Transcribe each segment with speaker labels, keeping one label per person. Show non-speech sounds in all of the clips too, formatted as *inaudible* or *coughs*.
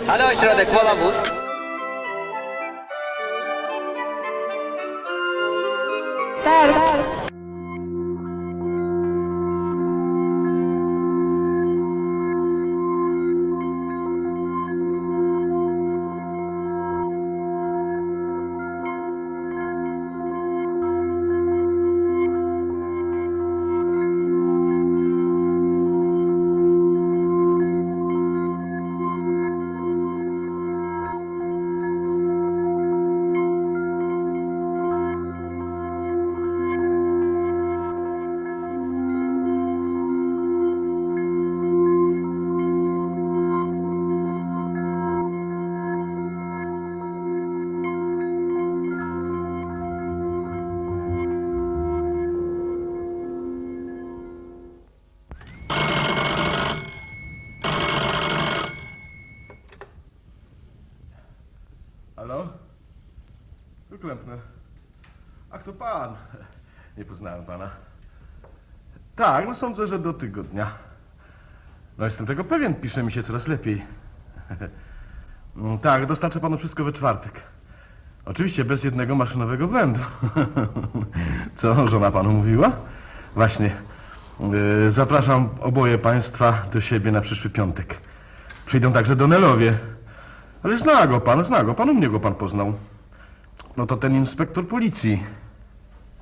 Speaker 1: Halo, ośrodek, mowa wóz.
Speaker 2: Tak.
Speaker 3: Halo? Sądzę, że do tygodnia. No jestem tego pewien, pisze mi się coraz lepiej. *laughs* Mm, Tak, dostarczę panu wszystko we czwartek. Oczywiście bez jednego maszynowego błędu. *laughs* Co żona panu mówiła? Właśnie. Yy, Zapraszam oboje państwa do siebie na przyszły piątek. Przyjdą także Donelowie. Ale zna go pan, zna go. Pan u mnie go pan poznał. No to ten inspektor policji.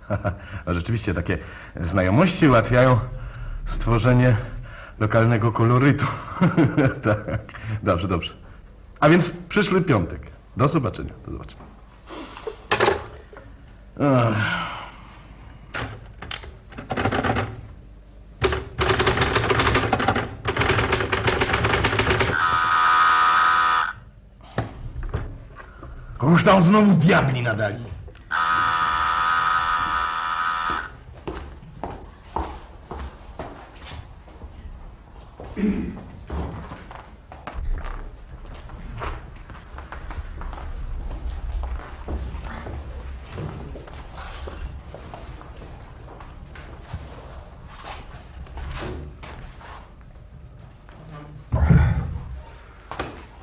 Speaker 3: *laughs* A rzeczywiście takie znajomości ułatwiają stworzenie lokalnego kolorytu. *laughs* tak. Dobrze, dobrze. A więc przyszły piątek. Do zobaczenia. Do zobaczenia. Ach.
Speaker 4: Kogoż tam znowu diabli nadali?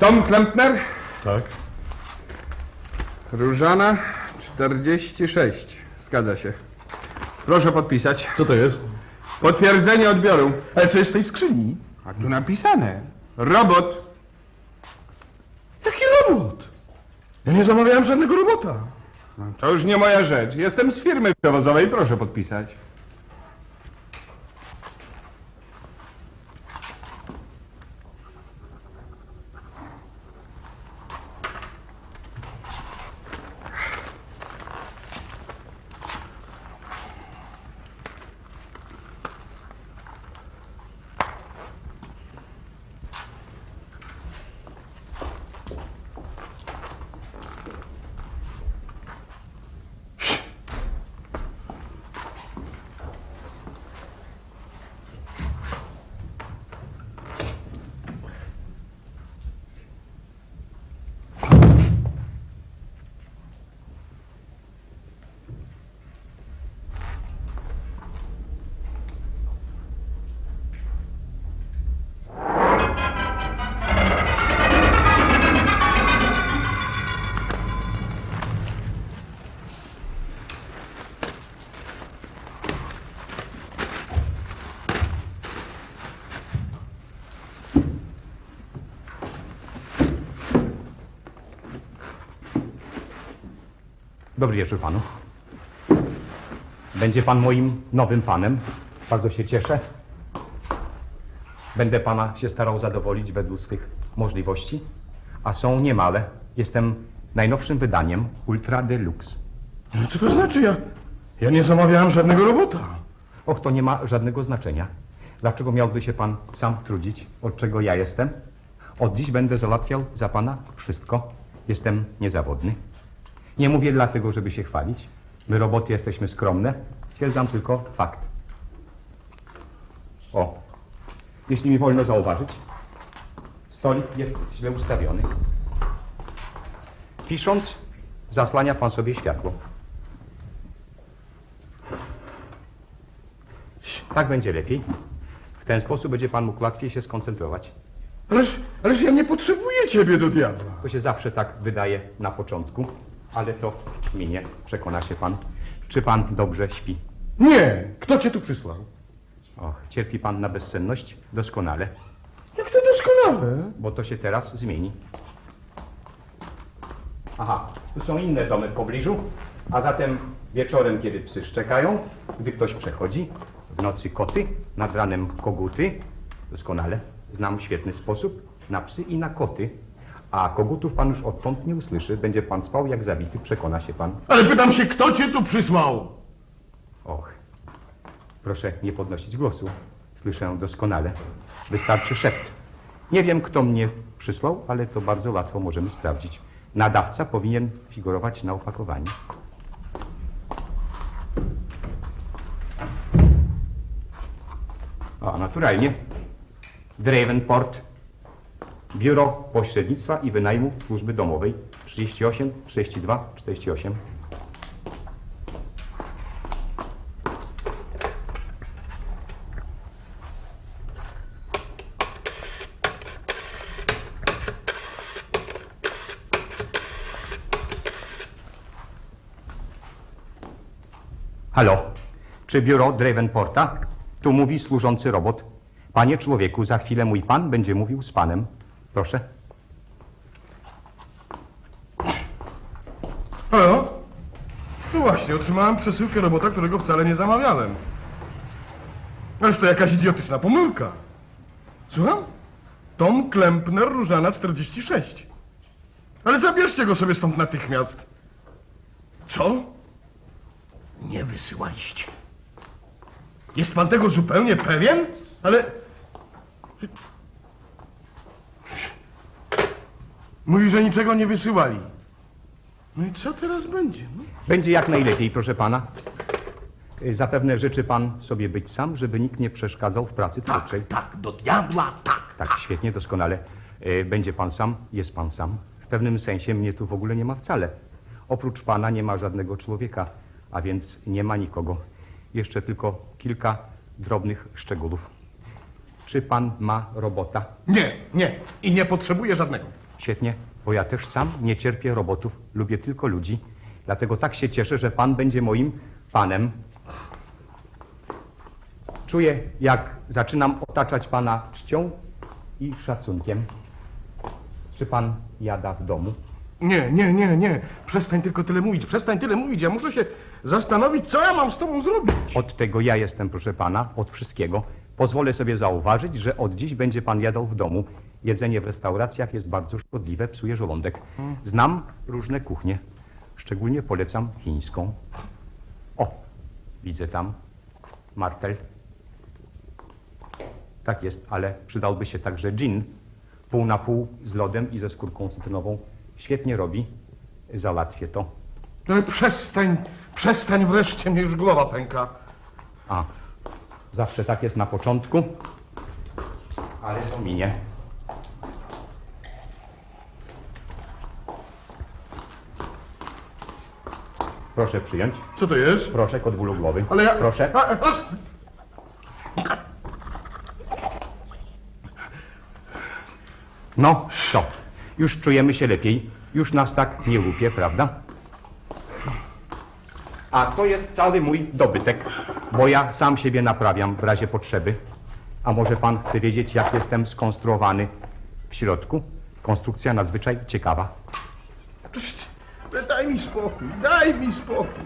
Speaker 5: Tom Klempner,
Speaker 3: Tak?
Speaker 5: Różana 46. Zgadza się. Proszę podpisać.
Speaker 3: Co to jest?
Speaker 5: Potwierdzenie odbioru.
Speaker 3: Ale co jest w tej skrzyni?
Speaker 5: A tu napisane. Robot.
Speaker 3: Jaki robot? Ja nie zamawiałem żadnego robota.
Speaker 5: No, To już nie moja rzecz. Jestem z firmy przewozowej. Proszę podpisać.
Speaker 6: Dobry wieczór panu. Będzie pan moim nowym panem. Bardzo się cieszę. Będę pana się starał zadowolić według swych możliwości, a są niemale. Jestem najnowszym wydaniem Ultra Deluxe.
Speaker 3: No co to znaczy? Ja, ja nie zamawiałem żadnego robota.
Speaker 6: Och, to nie ma żadnego znaczenia. Dlaczego miałby się pan sam trudzić, od czego ja jestem? Od dziś będę załatwiał za pana wszystko. Jestem niezawodny. Nie mówię dlatego, żeby się chwalić. My roboty jesteśmy skromne. Stwierdzam tylko fakt. O, jeśli mi wolno zauważyć, stolik jest źle ustawiony. Pisząc, zasłania pan sobie światło. Tak będzie lepiej. W ten sposób będzie pan mógł łatwiej się skoncentrować.
Speaker 3: Ależ, Ależ ja nie potrzebuję ciebie do diabła.
Speaker 6: To się zawsze tak wydaje na początku, ale to minie, przekona się pan. Czy pan dobrze śpi?
Speaker 3: Nie, kto cię tu przysłał?
Speaker 6: Och, cierpi pan na bezsenność? Doskonale,
Speaker 3: Jak to doskonale.
Speaker 6: bo to się teraz zmieni. Aha, tu są inne domy w pobliżu, a zatem wieczorem, kiedy psy szczekają, gdy ktoś przechodzi, w nocy koty, nad ranem koguty, doskonale, znam świetny sposób na psy i na koty, a kogutów pan już odtąd nie usłyszy, będzie pan spał jak zabity, przekona się pan.
Speaker 3: Ale pytam się, kto cię tu przysłał?
Speaker 6: Och, proszę nie podnosić głosu. Słyszę doskonale. Wystarczy szept. Nie wiem, kto mnie przysłał, ale to bardzo łatwo możemy sprawdzić. Nadawca powinien figurować na opakowaniu. A naturalnie. Dravenport. Biuro Pośrednictwa i Wynajmu Służby Domowej 38 32 48. Halo, czy biuro Dravenporta? Tu mówi służący robot. Panie człowieku, za chwilę mój pan będzie mówił z panem. Proszę.
Speaker 3: Halo? No właśnie, otrzymałem przesyłkę robota, którego wcale nie zamawiałem. Ależ to jakaś idiotyczna pomyłka. Słucham? Tom Klempner, Różana 46. Ale zabierzcie go sobie stąd natychmiast. Co? Nie wysyłaliście. Jest pan tego zupełnie pewien? Ale... Mówi, że niczego nie wysyłali. No i co teraz będzie? No?
Speaker 6: Będzie jak najlepiej, proszę pana. Y, Zapewne życzy pan sobie być sam, żeby nikt nie przeszkadzał w pracy twórczej.
Speaker 3: tak, do diabła, tak.
Speaker 6: Tak, świetnie, doskonale. Y, Będzie pan sam, jest pan sam. W pewnym sensie mnie tu w ogóle nie ma wcale. Oprócz pana nie ma żadnego człowieka, a więc nie ma nikogo. Jeszcze tylko kilka drobnych szczegółów. Czy pan ma robota?
Speaker 3: Nie, nie. I nie potrzebuję żadnego.
Speaker 6: Świetnie, bo ja też sam nie cierpię robotów, lubię tylko ludzi. Dlatego tak się cieszę, że pan będzie moim panem. Czuję, jak zaczynam otaczać pana czcią i szacunkiem. Czy pan jada w domu?
Speaker 3: Nie, nie, nie, nie. Przestań tylko tyle mówić, przestań tyle mówić. Ja muszę się zastanowić, co ja mam z tobą zrobić.
Speaker 6: Od tego ja jestem, proszę pana, od wszystkiego. Pozwolę sobie zauważyć, że od dziś będzie pan jadał w domu. Jedzenie w restauracjach jest bardzo szkodliwe, psuje żołądek. Znam różne kuchnie. Szczególnie polecam chińską. O, widzę tam martel. Tak jest, ale przydałby się także gin. Pół na pół z lodem i ze skórką cytrynową. Świetnie robi. Załatwię to.
Speaker 3: Ale przestań, przestań wreszcie, mnie już głowa pęka.
Speaker 6: A, zawsze tak jest na początku, ale to minie. Proszę przyjąć.
Speaker 3: Co to jest?
Speaker 6: Proszę, kod bólu głowy.
Speaker 3: Ale ja...
Speaker 6: Proszę.
Speaker 3: A, a,
Speaker 6: No, co? Już czujemy się lepiej. Już nas tak nie łupie, prawda? A to jest cały mój dobytek, bo ja sam siebie naprawiam w razie potrzeby. A może pan chce wiedzieć, jak jestem skonstruowany w środku? Konstrukcja nadzwyczaj ciekawa.
Speaker 3: Daj mi spokój, daj mi spokój.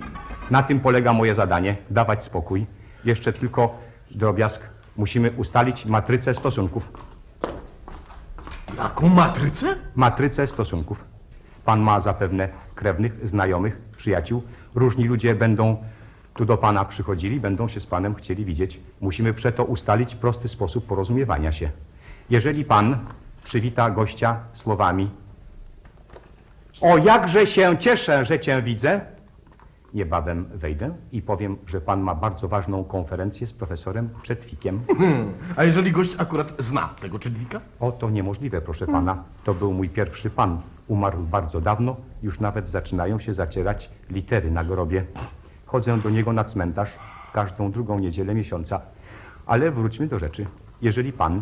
Speaker 6: Na tym polega moje zadanie, dawać spokój. Jeszcze tylko drobiazg. Musimy ustalić matrycę stosunków.
Speaker 3: Jaką matrycę?
Speaker 6: Matrycę stosunków. Pan ma zapewne krewnych, znajomych, przyjaciół. Różni ludzie będą tu do pana przychodzili, będą się z panem chcieli widzieć. Musimy przeto ustalić prosty sposób porozumiewania się. Jeżeli pan przywita gościa słowami O, jakże się cieszę, że cię widzę, niebawem wejdę i powiem, że pan ma bardzo ważną konferencję z profesorem Czetwikiem.
Speaker 3: Hmm. A jeżeli gość akurat zna tego czytnika?
Speaker 6: O, to niemożliwe, proszę pana. To był mój pierwszy pan. Umarł bardzo dawno, już nawet zaczynają się zacierać litery na grobie. Chodzę do niego na cmentarz każdą drugą niedzielę miesiąca. Ale wróćmy do rzeczy. Jeżeli pan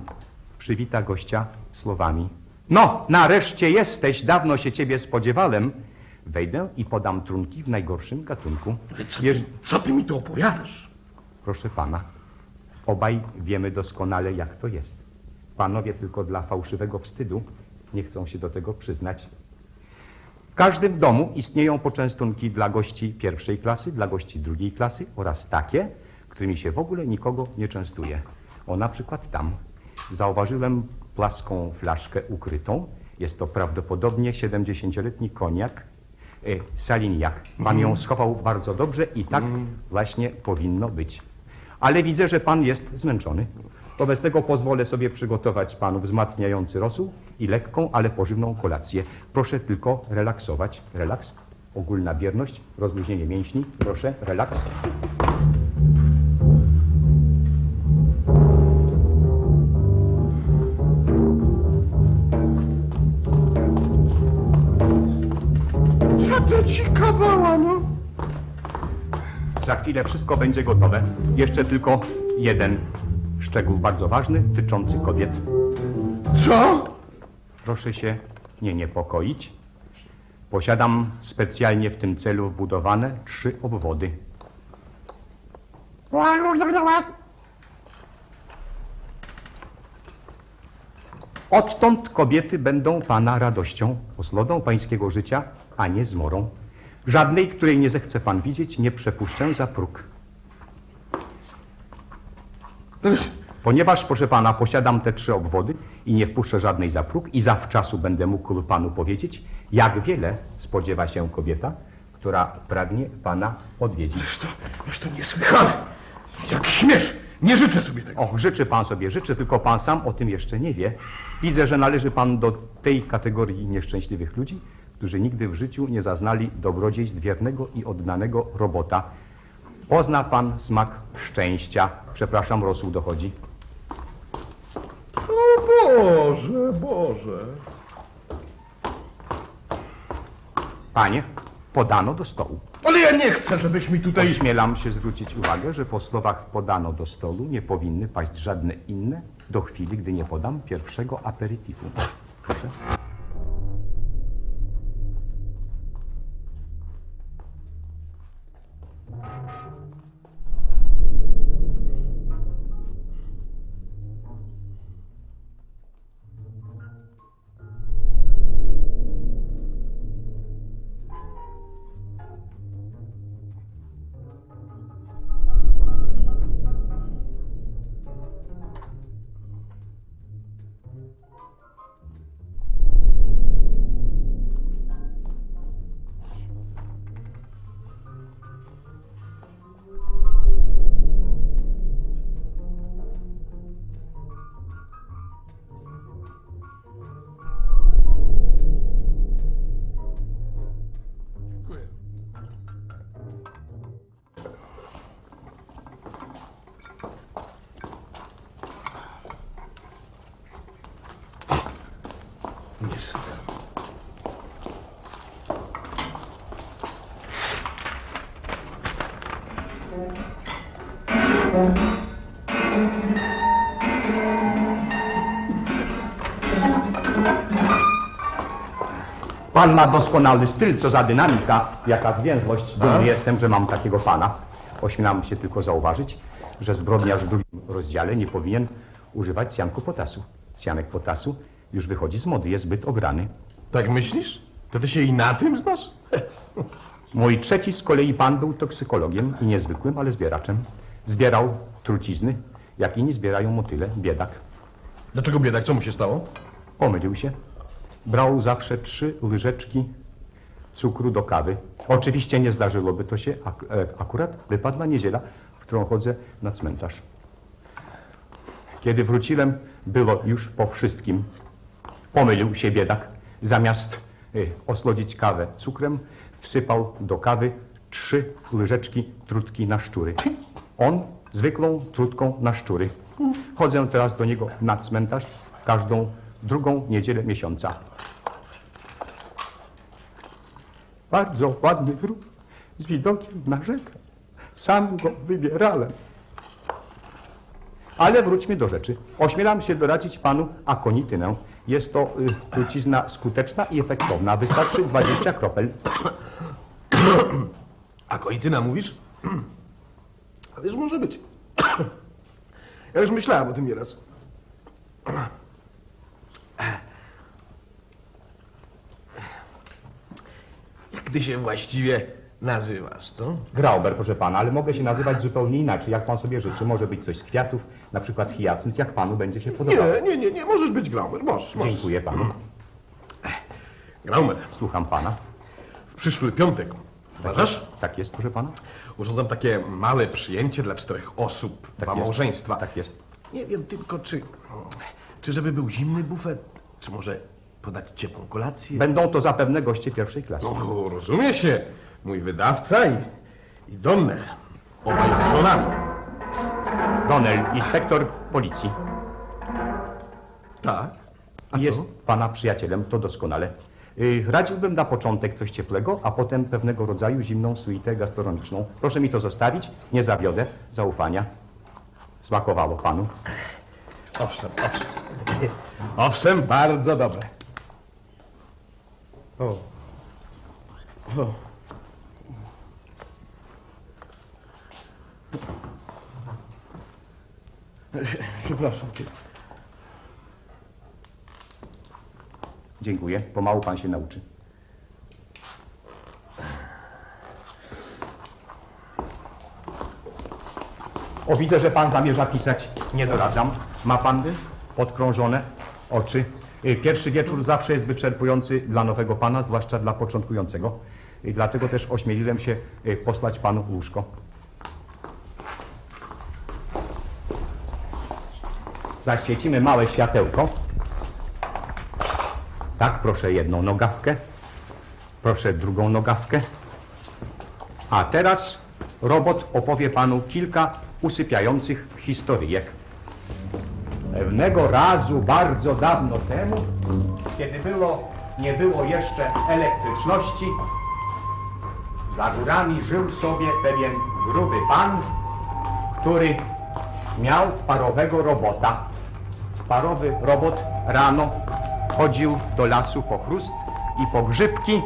Speaker 6: przywita gościa słowami No, nareszcie jesteś, dawno się ciebie spodziewałem. Wejdę i podam trunki w najgorszym gatunku.
Speaker 4: Co
Speaker 6: Jeż-
Speaker 4: ty, co ty mi tu opowiadasz?
Speaker 6: Proszę pana, obaj wiemy doskonale, jak to jest. Panowie tylko dla fałszywego wstydu nie chcą się do tego przyznać. W każdym domu istnieją poczęstunki dla gości pierwszej klasy, dla gości drugiej klasy oraz takie, którymi się w ogóle nikogo nie częstuje. O, na przykład tam zauważyłem plaską flaszkę ukrytą. Jest to prawdopodobnie 70-letni koniak e, Saliniak. Pan ją schował bardzo dobrze i tak właśnie powinno być. Ale widzę, że pan jest zmęczony. Wobec tego pozwolę sobie przygotować panu wzmacniający rosół i lekką, ale pożywną kolację. Proszę tylko relaksować. Relaks, ogólna bierność, rozluźnienie mięśni. Proszę, relaks.
Speaker 4: No.
Speaker 6: Za chwilę wszystko będzie gotowe. Jeszcze tylko jeden szczegół bardzo ważny, tyczący kobiet.
Speaker 4: Co?
Speaker 6: Proszę się nie niepokoić. Posiadam specjalnie w tym celu wbudowane trzy obwody. Odtąd kobiety będą pana radością, osłodą pańskiego życia, a nie zmorą. Żadnej, której nie zechce pan widzieć, nie przepuszczę za próg. Ponieważ, proszę pana, posiadam te trzy obwody i nie wpuszczę żadnej za próg i zawczasu będę mógł panu powiedzieć, jak wiele spodziewa się kobieta, która pragnie pana odwiedzić.
Speaker 4: Aż to, aż to niesłychane. Jak śmiesz. Nie życzę sobie tego.
Speaker 6: Och, życzy pan sobie, życzy, tylko pan sam o tym jeszcze nie wie. Widzę, że należy pan do tej kategorii nieszczęśliwych ludzi, którzy nigdy w życiu nie zaznali dobrodziejstw wiernego i oddanego robota. Pozna pan smak szczęścia. Przepraszam, rosół dochodzi.
Speaker 3: O Boże, Boże.
Speaker 6: Panie, podano do stołu.
Speaker 3: Ale ja nie chcę, żebyś mi tutaj...
Speaker 6: Ośmielam się zwrócić uwagę, że po słowach podano do stolu nie powinny paść żadne inne do chwili, gdy nie podam pierwszego aperitivu. Proszę. Pan ma doskonały styl, co za dynamika, jaka zwięzłość. Dumny jestem, że mam takiego pana. Ośmielam się tylko zauważyć, że zbrodniarz w drugim rozdziale nie powinien używać cjanku potasu. Cjanek potasu już wychodzi z mody, jest zbyt ograny.
Speaker 3: Tak myślisz? To ty się i na tym znasz? *laughs*
Speaker 6: Mój trzeci z kolei pan był toksykologiem i niezwykłym, ale zbieraczem. Zbierał trucizny, jak inni zbierają motyle, biedak.
Speaker 3: Dlaczego biedak? Co mu się stało?
Speaker 6: Pomylił się. Brał zawsze trzy łyżeczki cukru do kawy. Oczywiście nie zdarzyłoby to się, e, akurat wypadła niedziela, w którą chodzę na cmentarz. Kiedy wróciłem, było już po wszystkim. Pomylił się biedak. Zamiast y, osłodzić kawę cukrem, wsypał do kawy trzy łyżeczki trutki na szczury. On zwykłą trutką na szczury. Chodzę teraz do niego na cmentarz każdą drugą niedzielę miesiąca. Bardzo ładny grób z widokiem na rzekę. Sam go wybierałem. Ale wróćmy do rzeczy. Ośmielam się doradzić panu akonitynę. Jest to y, trucizna skuteczna i efektowna. Wystarczy 20 kropel. *coughs*
Speaker 3: A koityna mówisz? A wiesz, może być. *coughs* Ja już myślałem o tym nieraz. Ty się właściwie nazywasz, co?
Speaker 6: Grauber, proszę pana, ale mogę się nazywać zupełnie inaczej, jak pan sobie życzy. Może być coś z kwiatów, na przykład hiacynt, jak panu będzie się podobało.
Speaker 3: Nie, nie, nie, nie, możesz być Graumer, możesz, możesz.
Speaker 6: Dziękuję panu.
Speaker 3: Graumer,
Speaker 6: Słucham pana.
Speaker 3: w przyszły piątek, uważasz?
Speaker 6: Tak jest, proszę pana?
Speaker 3: Urządzam takie małe przyjęcie dla czterech osób, dwa
Speaker 6: jest.
Speaker 3: małżeństwa.
Speaker 6: Tak jest.
Speaker 3: Nie wiem tylko, czy, czy żeby był zimny bufet, czy może podać ciepłą kolację.
Speaker 6: Będą to zapewne goście pierwszej klasy.
Speaker 3: No, rozumie się, mój wydawca i, i Donner. Obaj z żonami.
Speaker 6: Donnell, inspektor policji.
Speaker 3: Tak. A
Speaker 6: jest
Speaker 3: co?
Speaker 6: pana przyjacielem, to doskonale. Y, Radziłbym na początek coś cieplego, a potem pewnego rodzaju zimną suitę gastronomiczną. Proszę mi to zostawić, nie zawiodę zaufania. Smakowało panu.
Speaker 3: Owszem, owszem. Owszem, bardzo dobre. O. o. Przepraszam.
Speaker 6: Dziękuję, pomału pan się nauczy. O, widzę, że pan zamierza pisać. Nie doradzam. Ma pan podkrążone oczy. Y, Pierwszy wieczór zawsze jest wyczerpujący dla nowego pana, zwłaszcza dla początkującego. I dlatego też ośmieliłem się y, posłać panu łóżko. Zaświecimy małe światełko. Tak, proszę jedną nogawkę. Proszę drugą nogawkę. A teraz robot opowie panu kilka usypiających historyjek. Pewnego razu, bardzo dawno temu, kiedy było, nie było jeszcze elektryczności, za górami żył sobie pewien gruby pan, który miał parowego robota. Parowy robot rano chodził do lasu po chrust i po grzybki.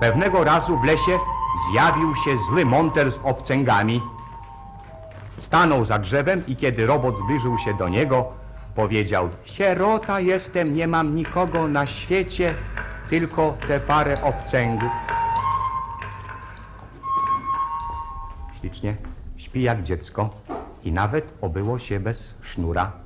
Speaker 6: Pewnego razu w lesie zjawił się zły monter z obcęgami. Stanął za drzewem i kiedy robot zbliżył się do niego, powiedział Sierota jestem, nie mam nikogo na świecie, tylko te parę obcęgów. Ślicznie, śpi jak dziecko i nawet obyło się bez sznura.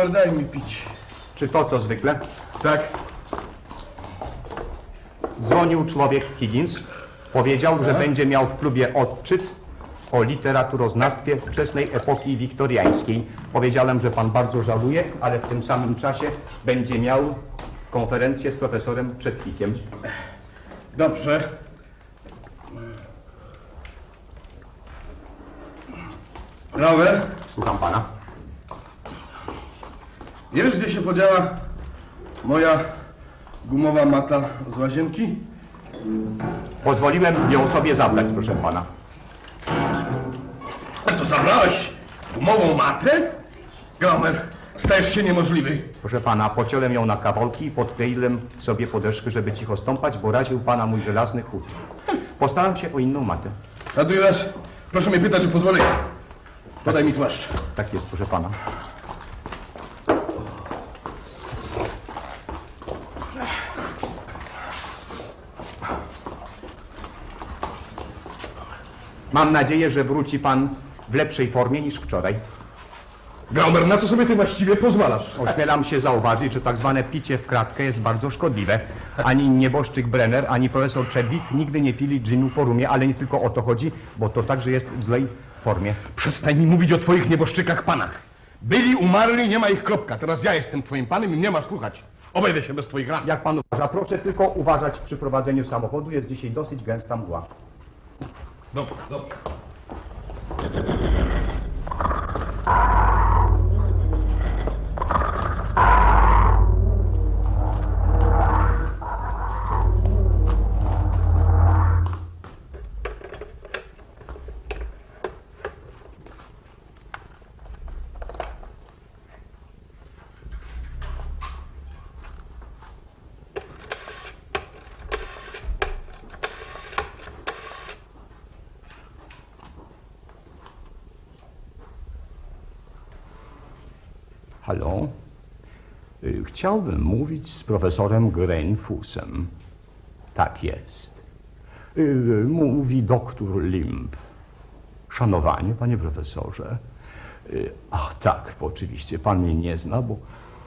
Speaker 3: Graumer, daj mi pić.
Speaker 6: Czy to co zwykle?
Speaker 3: Tak.
Speaker 6: Dzwonił człowiek Higgins. Powiedział, że będzie miał w klubie odczyt o literaturoznawstwie wczesnej epoki wiktoriańskiej. Powiedziałem, że pan bardzo żałuje, ale w tym samym czasie będzie miał konferencję z profesorem Czetwikiem.
Speaker 3: Dobrze. Graumer,
Speaker 6: Słucham pana.
Speaker 3: Podziała moja gumowa mata z łazienki?
Speaker 6: Pozwoliłem ją sobie zabrać, proszę pana.
Speaker 3: A to zabrałeś gumową matę? Graumer, stajesz się niemożliwy.
Speaker 6: Proszę pana, pociąłem ją na kawałki i podkleiłem sobie podeszwy, żeby cicho stąpać, bo raził pana mój żelazny chód. Postaram się o inną matę.
Speaker 3: Radujas, proszę mnie pytać o pozwolenie. Podaj mi płaszcz.
Speaker 6: Tak jest, proszę pana. Mam nadzieję, że wróci pan w lepszej formie niż wczoraj.
Speaker 3: Graumer, na co sobie ty właściwie pozwalasz?
Speaker 6: Ośmielam się zauważyć, że tak zwane picie w kratkę jest bardzo szkodliwe. Ani nieboszczyk Brenner, ani profesor Chadwick nigdy nie pili ginu po rumie, ale nie tylko o to chodzi, bo to także jest w złej formie.
Speaker 3: Przestań mi mówić o twoich nieboszczykach panach. Byli, umarli, nie ma ich kropka. Teraz ja jestem twoim panem i mnie masz słuchać. Obejdę się bez twoich rad.
Speaker 6: Jak pan uważa? Proszę tylko uważać przy prowadzeniu samochodu, jest dzisiaj dosyć gęsta mgła.
Speaker 4: Dobra, dobra.
Speaker 6: Halo? Y, Chciałbym mówić z profesorem Greinfusem. Tak jest. Y, Mówi doktor Limb. Szanowanie, panie profesorze. Y, Ach, tak, oczywiście. Pan mnie nie zna, bo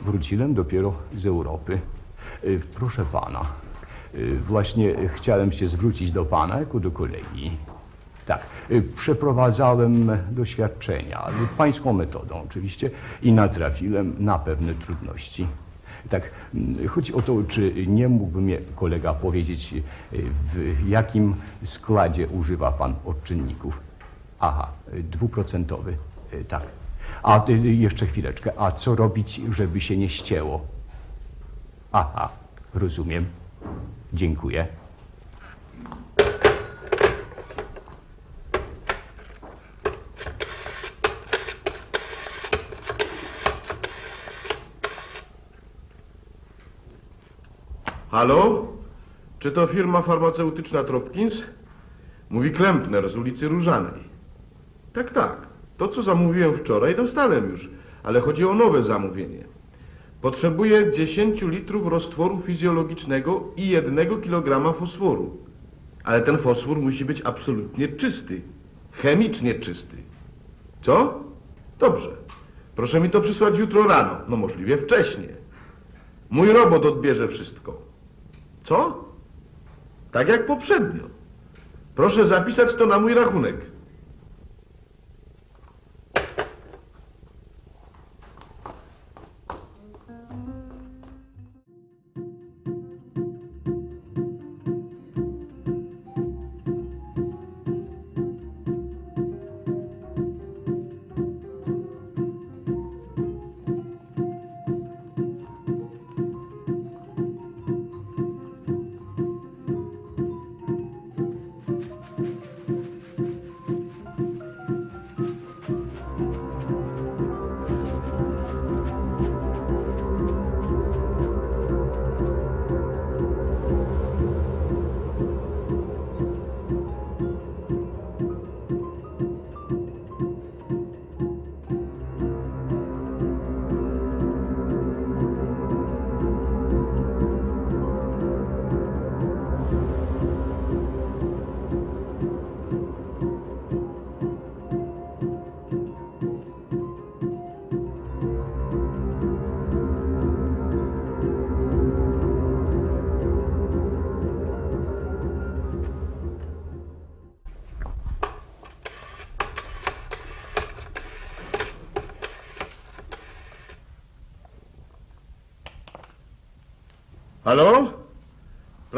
Speaker 6: wróciłem dopiero z Europy. Y, Proszę pana, właśnie chciałem się zwrócić do pana jako do kolegi. Tak, przeprowadzałem doświadczenia, pańską metodą oczywiście i natrafiłem na pewne trudności. Tak, mm, chodzi o to, czy nie mógłby mnie kolega powiedzieć, y, w jakim składzie używa pan odczynników? Aha, dwuprocentowy, y, tak. A y, jeszcze chwileczkę, a co robić, żeby się nie ścięło? Aha, rozumiem. Dziękuję.
Speaker 3: Halo? Czy to firma farmaceutyczna Tropkins? Mówi Klempner z ulicy Różanej. Tak, tak. To, co zamówiłem wczoraj, dostałem już, ale chodzi o nowe zamówienie. Potrzebuję 10 litrów roztworu fizjologicznego i 1 kg fosforu. Ale ten fosfor musi być absolutnie czysty. Chemicznie czysty. Co? Dobrze. Proszę mi to przysłać jutro rano. No możliwie wcześniej. Mój robot odbierze wszystko. Co? Tak jak poprzednio. Proszę zapisać to na mój rachunek.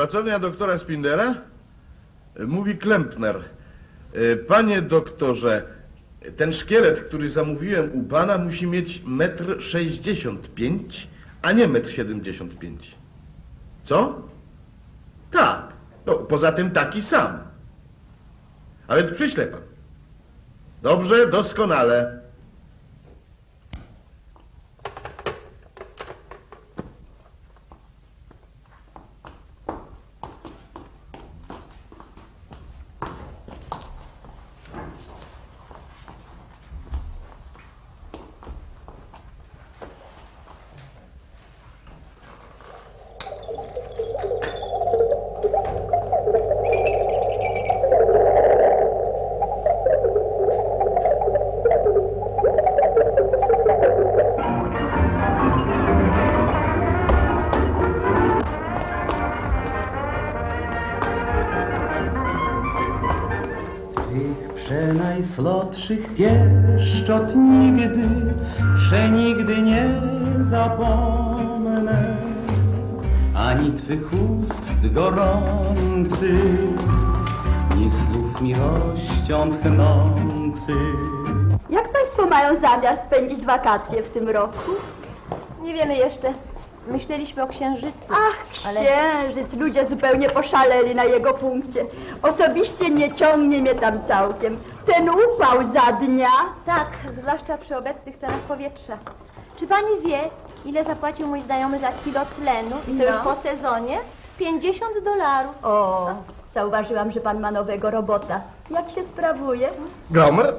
Speaker 3: Pracownia doktora Spindera? Mówi Klempner. E, Panie doktorze, ten szkielet, który zamówiłem u pana, musi mieć metr sześćdziesiąt pięć, a nie metr siedemdziesiąt pięć. Co? Tak. No, poza tym taki sam. A więc przyślę pan. Dobrze, doskonale.
Speaker 1: Miłością tchnący.
Speaker 7: Jak Państwo mają zamiar spędzić wakacje w tym roku?
Speaker 2: Nie wiemy jeszcze. Myśleliśmy o księżycu.
Speaker 7: Ach,
Speaker 2: ale
Speaker 7: księżyc, ludzie zupełnie poszaleli na jego punkcie. Osobiście nie ciągnie mnie tam całkiem. Ten upał za dnia.
Speaker 2: tak, zwłaszcza przy obecnych cenach powietrza. Czy pani wie, ile zapłacił mój znajomy za kilo tlenu i to
Speaker 7: No.
Speaker 2: już po sezonie? 50 dolarów.
Speaker 7: O, zauważyłam, że pan ma nowego robota. Jak się sprawuje?
Speaker 3: Gromer?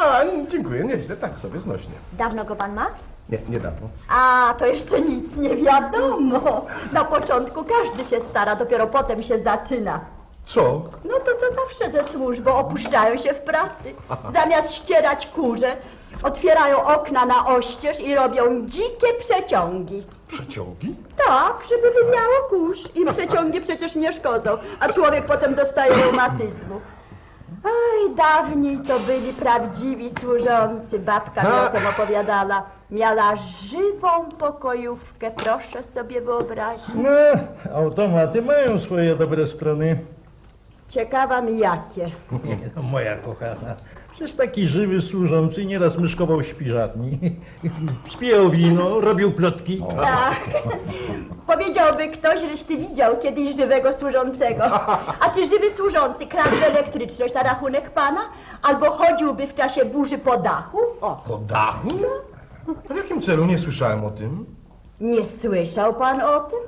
Speaker 3: A, dziękuję, nieźle, tak sobie znośnie.
Speaker 2: Dawno go pan ma?
Speaker 3: Nie, niedawno.
Speaker 7: A, to jeszcze nic nie wiadomo. Na początku każdy się stara, dopiero potem się zaczyna.
Speaker 3: Co?
Speaker 7: No to co zawsze ze służbą opuszczają się w pracy. Zamiast ścierać kurze, otwierają okna na oścież i robią dzikie przeciągi.
Speaker 3: Przeciągi?
Speaker 7: Tak, żeby wywiało kurz. Im przeciągi przecież nie szkodzą, a człowiek potem dostaje reumatyzmu. Oj, dawniej to byli prawdziwi służący. Babka mi o tym opowiadała. Miała żywą pokojówkę, proszę sobie wyobrazić.
Speaker 8: No, automaty mają swoje dobre strony.
Speaker 7: Ciekawa mi jakie. *laughs*
Speaker 8: Nie, no, moja kochana. Przecież taki żywy służący nieraz myszkował śpiżarni. Spijał wino, robił plotki.
Speaker 7: Tak. Powiedziałby ktoś, żeś ty widział kiedyś żywego służącego. A czy żywy służący kradł elektryczność na rachunek pana? Albo chodziłby w czasie burzy po dachu? O,
Speaker 3: Po dachu? A w jakim celu nie słyszałem o tym?
Speaker 7: Nie słyszał pan o tym?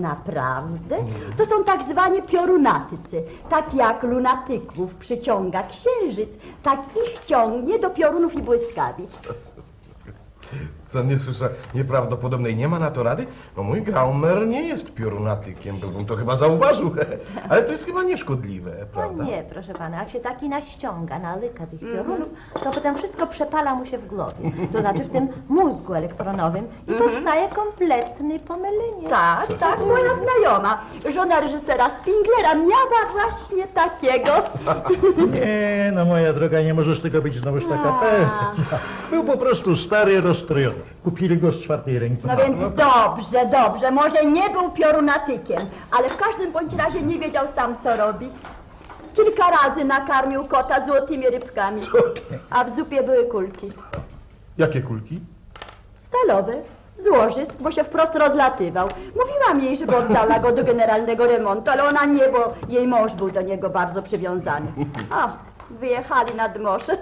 Speaker 7: Naprawdę? To są tak zwani piorunatycy. Tak jak lunatyków przyciąga księżyc, tak ich ciągnie do piorunów i błyskawic. *laughs*
Speaker 3: Co nie słyszę nieprawdopodobnej. Nie ma na to rady? No mój Graumer nie jest piorunatykiem, byłbym to chyba zauważył. *laughs* Ale to jest chyba nieszkodliwe,
Speaker 2: No
Speaker 3: prawda?
Speaker 2: nie, proszę pana, jak się taki naściąga na lyka tych piorunów, to potem wszystko przepala mu się w głowie. To znaczy w tym mózgu elektronowym i powstaje kompletny pomylenie.
Speaker 7: Tak, tak, moja znajoma, żona reżysera Spinglera miała właśnie takiego. *laughs*
Speaker 8: Nie, no moja droga, nie możesz tego być znowuż taka pewna. Był po prostu stary, rozstrojony. Kupili go z czwartej ręki.
Speaker 7: No więc dobrze, dobrze, może nie był piorunatykiem, ale w każdym bądź razie nie wiedział sam, co robi. Kilka razy nakarmił kota złotymi rybkami, *laughs* a w zupie były kulki.
Speaker 3: Jakie kulki?
Speaker 7: Stalowe, złożysk, bo się wprost rozlatywał. Mówiłam jej, żeby oddała go do generalnego remontu, ale ona nie, bo jej mąż był do niego bardzo przywiązany. *laughs* A, wyjechali nad morze,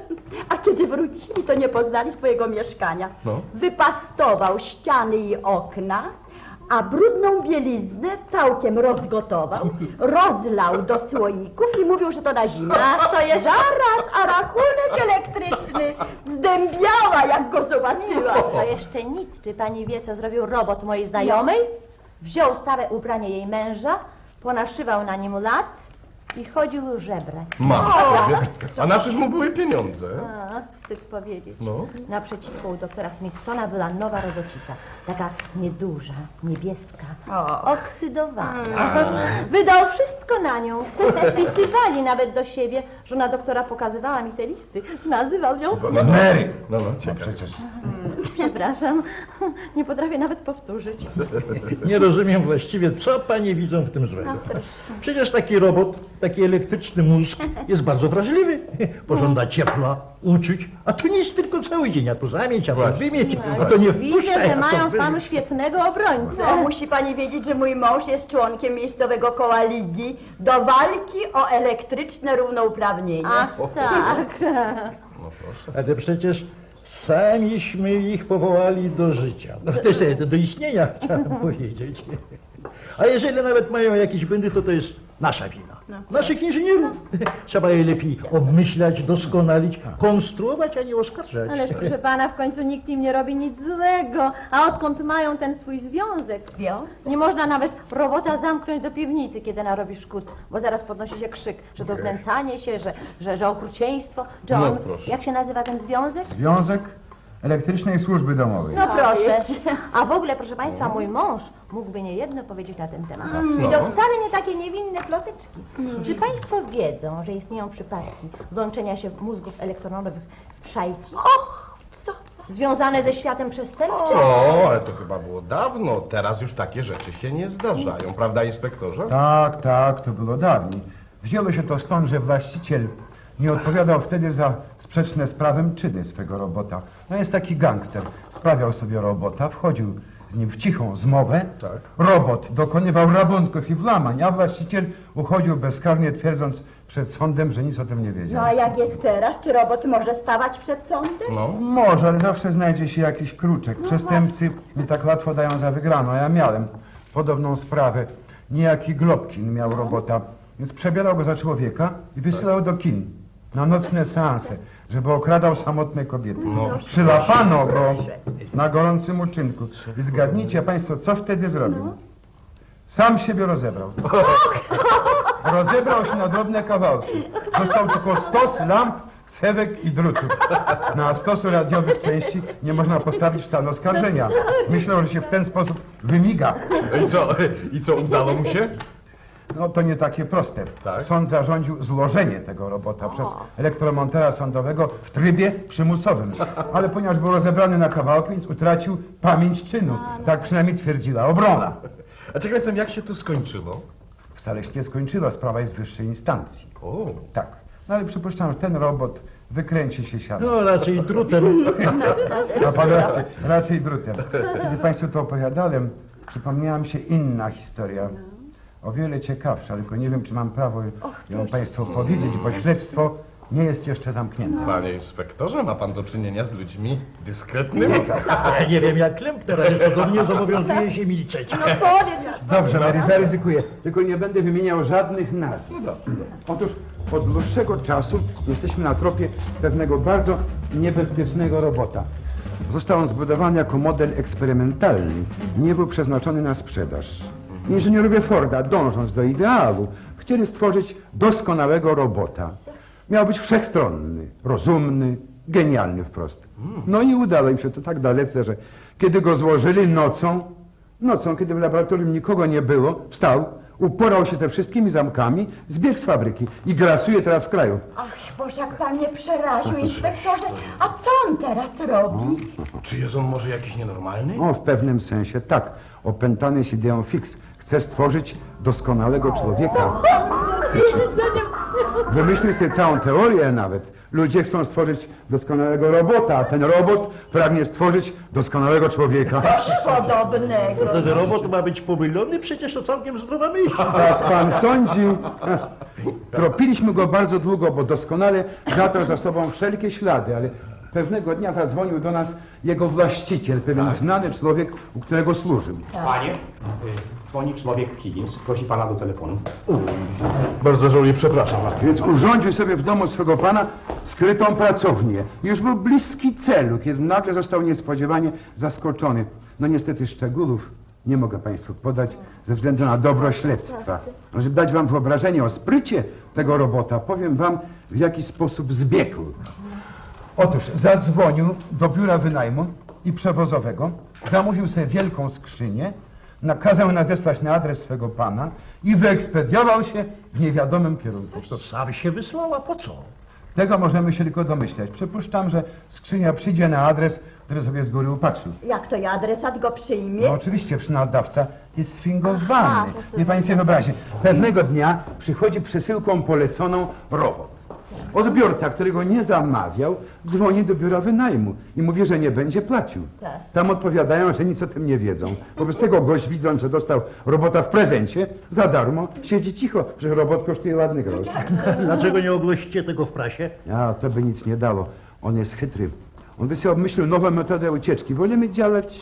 Speaker 7: a kiedy wrócili, to nie poznali swojego mieszkania.
Speaker 3: No.
Speaker 7: Wypastował ściany i okna, a brudną bieliznę całkiem rozgotował, rozlał do słoików i mówił, że to na zimę. *laughs*
Speaker 2: To jest-
Speaker 7: Zaraz, a rachunek elektryczny zdębiała, jak go zobaczyła. *laughs*
Speaker 2: To jeszcze nic. Czy pani wie, co zrobił robot mojej znajomej? Wziął stare ubranie jej męża, ponaszywał na nim lat i chodził żebrać.
Speaker 3: Ma. A na czyż mu były pieniądze?
Speaker 2: A, wstyd powiedzieć.
Speaker 3: No.
Speaker 2: Naprzeciwko u doktora Smithsona była nowa robocica. Taka nieduża, niebieska,
Speaker 7: O.
Speaker 2: oksydowana. Wydał wszystko na nią. *laughs* Pisywali nawet do siebie. Żona doktora pokazywała mi te listy. Nazywał ją...
Speaker 3: Mary! No, no, ciekawe. przecież. *laughs*
Speaker 2: Przepraszam, nie potrafię nawet powtórzyć.
Speaker 8: Nie rozumiem właściwie, co panie widzą w tym złego. Przecież taki robot, taki elektryczny mózg jest bardzo wrażliwy. Pożąda ciepła, uczuć, a tu nic, tylko cały dzień, a to zamieć, a to
Speaker 3: Właśnie.
Speaker 8: wymieć, a to nie
Speaker 2: Widzę,
Speaker 8: wpuszczaj,
Speaker 2: że
Speaker 8: a to
Speaker 2: mają w panu świetnego obrońcę.
Speaker 7: No, musi pani wiedzieć, że mój mąż jest członkiem miejscowego koła ligi do walki o elektryczne równouprawnienie.
Speaker 2: Ach, tak.
Speaker 3: No proszę.
Speaker 8: Ale przecież samiśmy ich powołali do życia. No, to jest, do istnienia *laughs* chciałem powiedzieć. A jeżeli nawet mają jakieś błędy, to to jest nasza wina. Naszych inżynierów. *laughs* Trzeba je lepiej obmyślać, doskonalić, konstruować, a nie oskarżać.
Speaker 2: Ależ proszę pana, w końcu nikt im nie robi nic złego. A odkąd mają ten swój związek?
Speaker 7: Związek?
Speaker 2: Nie można nawet robota zamknąć do piwnicy, kiedy narobi szkód, bo zaraz podnosi się krzyk, że to znęcanie się, że, że, że okrucieństwo. John,
Speaker 3: No, proszę.
Speaker 2: jak się nazywa ten związek?
Speaker 9: Związek Elektrycznej Służby Domowej.
Speaker 2: No proszę. A w ogóle, proszę państwa, mój mąż mógłby nie jedno powiedzieć na ten temat. I
Speaker 3: No.
Speaker 2: to wcale nie takie niewinne ploteczki. Czy państwo wiedzą, że istnieją przypadki łączenia się mózgów elektronowych w szajki?
Speaker 7: Och, co?
Speaker 2: Związane ze światem przestępczym?
Speaker 3: O, ale to chyba było dawno. Teraz już takie rzeczy się nie zdarzają, prawda, inspektorze?
Speaker 9: Tak, tak, to było dawniej. Wzięło się to stąd, że właściciel nie odpowiadał wtedy za sprzeczne z prawem czyny swego robota. No jest taki gangster. Sprawiał sobie robota, wchodził z nim w cichą zmowę. Robot dokonywał rabunków i włamań, a właściciel uchodził bezkarnie, twierdząc przed sądem, że nic o tym nie
Speaker 7: No
Speaker 9: wiedział.
Speaker 7: a jak jest teraz? Czy robot może stawać przed sądem?
Speaker 3: No.
Speaker 9: Może, ale zawsze znajdzie się jakiś kruczek. Przestępcy nie tak łatwo dają za wygraną. Ja miałem podobną sprawę. Niejaki Globkin miał robota, więc przebierał go za człowieka i wysyłał do kin na nocne seanse, żeby okradał samotne kobiety. Przylapano go na gorącym uczynku. I zgadnijcie Państwo, co wtedy zrobił? Sam siebie rozebrał. *laughs* Rozebrał się na drobne kawałki. Został tylko stos lamp, cewek i drutów. Na stosu radiowych części nie można postawić w stan oskarżenia. Myślał, że się w ten sposób wymiga.
Speaker 3: I co, i co, udało mu się?
Speaker 9: No to nie takie proste.
Speaker 3: Tak?
Speaker 9: Sąd zarządził złożenie tego robota przez elektromontera sądowego w trybie przymusowym. *laughs* Ale ponieważ był rozebrany na kawałki, więc utracił pamięć czynu. Tak przynajmniej twierdziła obrona.
Speaker 3: A ciekaw jestem, jak się to skończyło?
Speaker 9: Wcale się nie skończyła, sprawa jest w wyższej instancji.
Speaker 3: O,
Speaker 9: Tak. No ale przypuszczam, że ten robot wykręci się siadą.
Speaker 8: No raczej drutem. *laughs*
Speaker 9: Ma pan rację, raczej drutem. Kiedy Państwu to opowiadałem, przypomniała mi się inna historia. O wiele ciekawsza, tylko nie wiem, czy mam prawo ją Państwu powiedzieć, bo śledztwo nie jest jeszcze zamknięte.
Speaker 3: panie inspektorze, ma pan do czynienia z ludźmi dyskretnymi? *laughs*
Speaker 8: Ja nie wiem jak Klempner, ale podobnie zobowiązuje się milczeć.
Speaker 7: No powiedz już.
Speaker 9: Dobrze, Mary, zaryzykuję. Tylko nie będę wymieniał żadnych nazw. Otóż od dłuższego czasu jesteśmy na tropie pewnego bardzo niebezpiecznego robota. Został on zbudowany jako model eksperymentalny. Nie był przeznaczony na sprzedaż. Inżynierowie Forda, dążąc do ideału, chcieli stworzyć doskonałego robota. Miał być wszechstronny, rozumny, genialny wprost. No i udało im się to tak dalece, że kiedy go złożyli nocą, Nocą, kiedy w laboratorium nikogo nie było, wstał, uporał się ze wszystkimi zamkami, zbiegł z fabryki i grasuje teraz w kraju.
Speaker 7: Ach, Boże, jak pan mnie przeraził, inspektorze. A co on teraz robi?
Speaker 3: Czy jest on może jakiś nienormalny?
Speaker 9: O, w pewnym sensie tak. Opętany jest ideą fix. Chce stworzyć doskonałego człowieka. Wymyślił sobie całą teorię nawet. Ludzie chcą stworzyć doskonałego robota, a ten robot pragnie stworzyć doskonałego człowieka.
Speaker 7: Coś podobnego.
Speaker 8: Ten robot ma być pomylony, przecież to całkiem zdrowa myśl.
Speaker 9: Tak pan sądzi? Tropiliśmy go bardzo długo, bo doskonale zatarł za sobą wszelkie ślady, ale pewnego dnia zadzwonił do nas jego właściciel, pewien znany człowiek, u którego służył.
Speaker 6: Panie, y, dzwoni człowiek Higgins, prosi pana do telefonu.
Speaker 3: Bardzo żałuję, przepraszam.
Speaker 9: Więc urządził sobie w domu swego pana skrytą pracownię. Już był bliski celu, kiedy nagle został niespodziewanie zaskoczony. No niestety szczegółów nie mogę państwu podać ze względu na dobro śledztwa. Ale Żeby dać wam wyobrażenie o sprycie tego robota, powiem wam w jaki sposób zbiegł. Otóż zadzwonił do biura wynajmu i przewozowego, zamówił sobie wielką skrzynię, nakazał nadesłać na adres swego pana i wyekspediował się w niewiadomym kierunku.
Speaker 8: To sam się wysłał, a po co?
Speaker 9: Tego możemy się tylko domyślać. Przypuszczam, że skrzynia przyjdzie na adres, który sobie z góry upatrzył.
Speaker 7: Jak to ja adresat go przyjmie?
Speaker 9: No oczywiście, przynadawca jest sfingowany.
Speaker 7: Aha, to sobie
Speaker 9: Nie pani sobie wyobraźcie. Pewnego dnia przychodzi przesyłką poleconą robot. Odbiorca, którego nie zamawiał, dzwoni do biura wynajmu i mówi, że nie będzie płacił.
Speaker 7: Tak.
Speaker 9: Tam odpowiadają, że nic o tym nie wiedzą. Wobec tego gość, widząc, że dostał robota w prezencie, za darmo, siedzi cicho, że robot kosztuje ładny grosz.
Speaker 8: Dlaczego nie ogłosicie tego w prasie?
Speaker 9: A, to by nic nie dało. On jest chytry. On by sobie obmyślił nową metodę ucieczki. Wolimy działać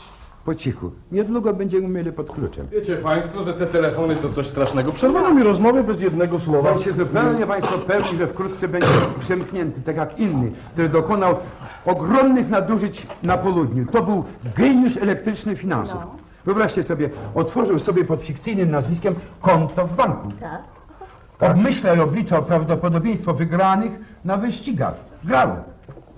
Speaker 9: po cichu. Niedługo będziemy mieli pod kluczem.
Speaker 3: Wiecie państwo, że te telefony to coś strasznego. Przerwano mi rozmowę bez jednego słowa.
Speaker 9: Bądźcie zupełnie Państwo pewni, że wkrótce będzie przemknięty, tak jak inny, który dokonał ogromnych nadużyć na południu. To był geniusz elektryczny finansów. Wyobraźcie sobie, otworzył sobie pod fikcyjnym nazwiskiem konto w banku.
Speaker 7: Tak.
Speaker 9: Obmyślał i obliczał prawdopodobieństwo wygranych na wyścigach. Grał.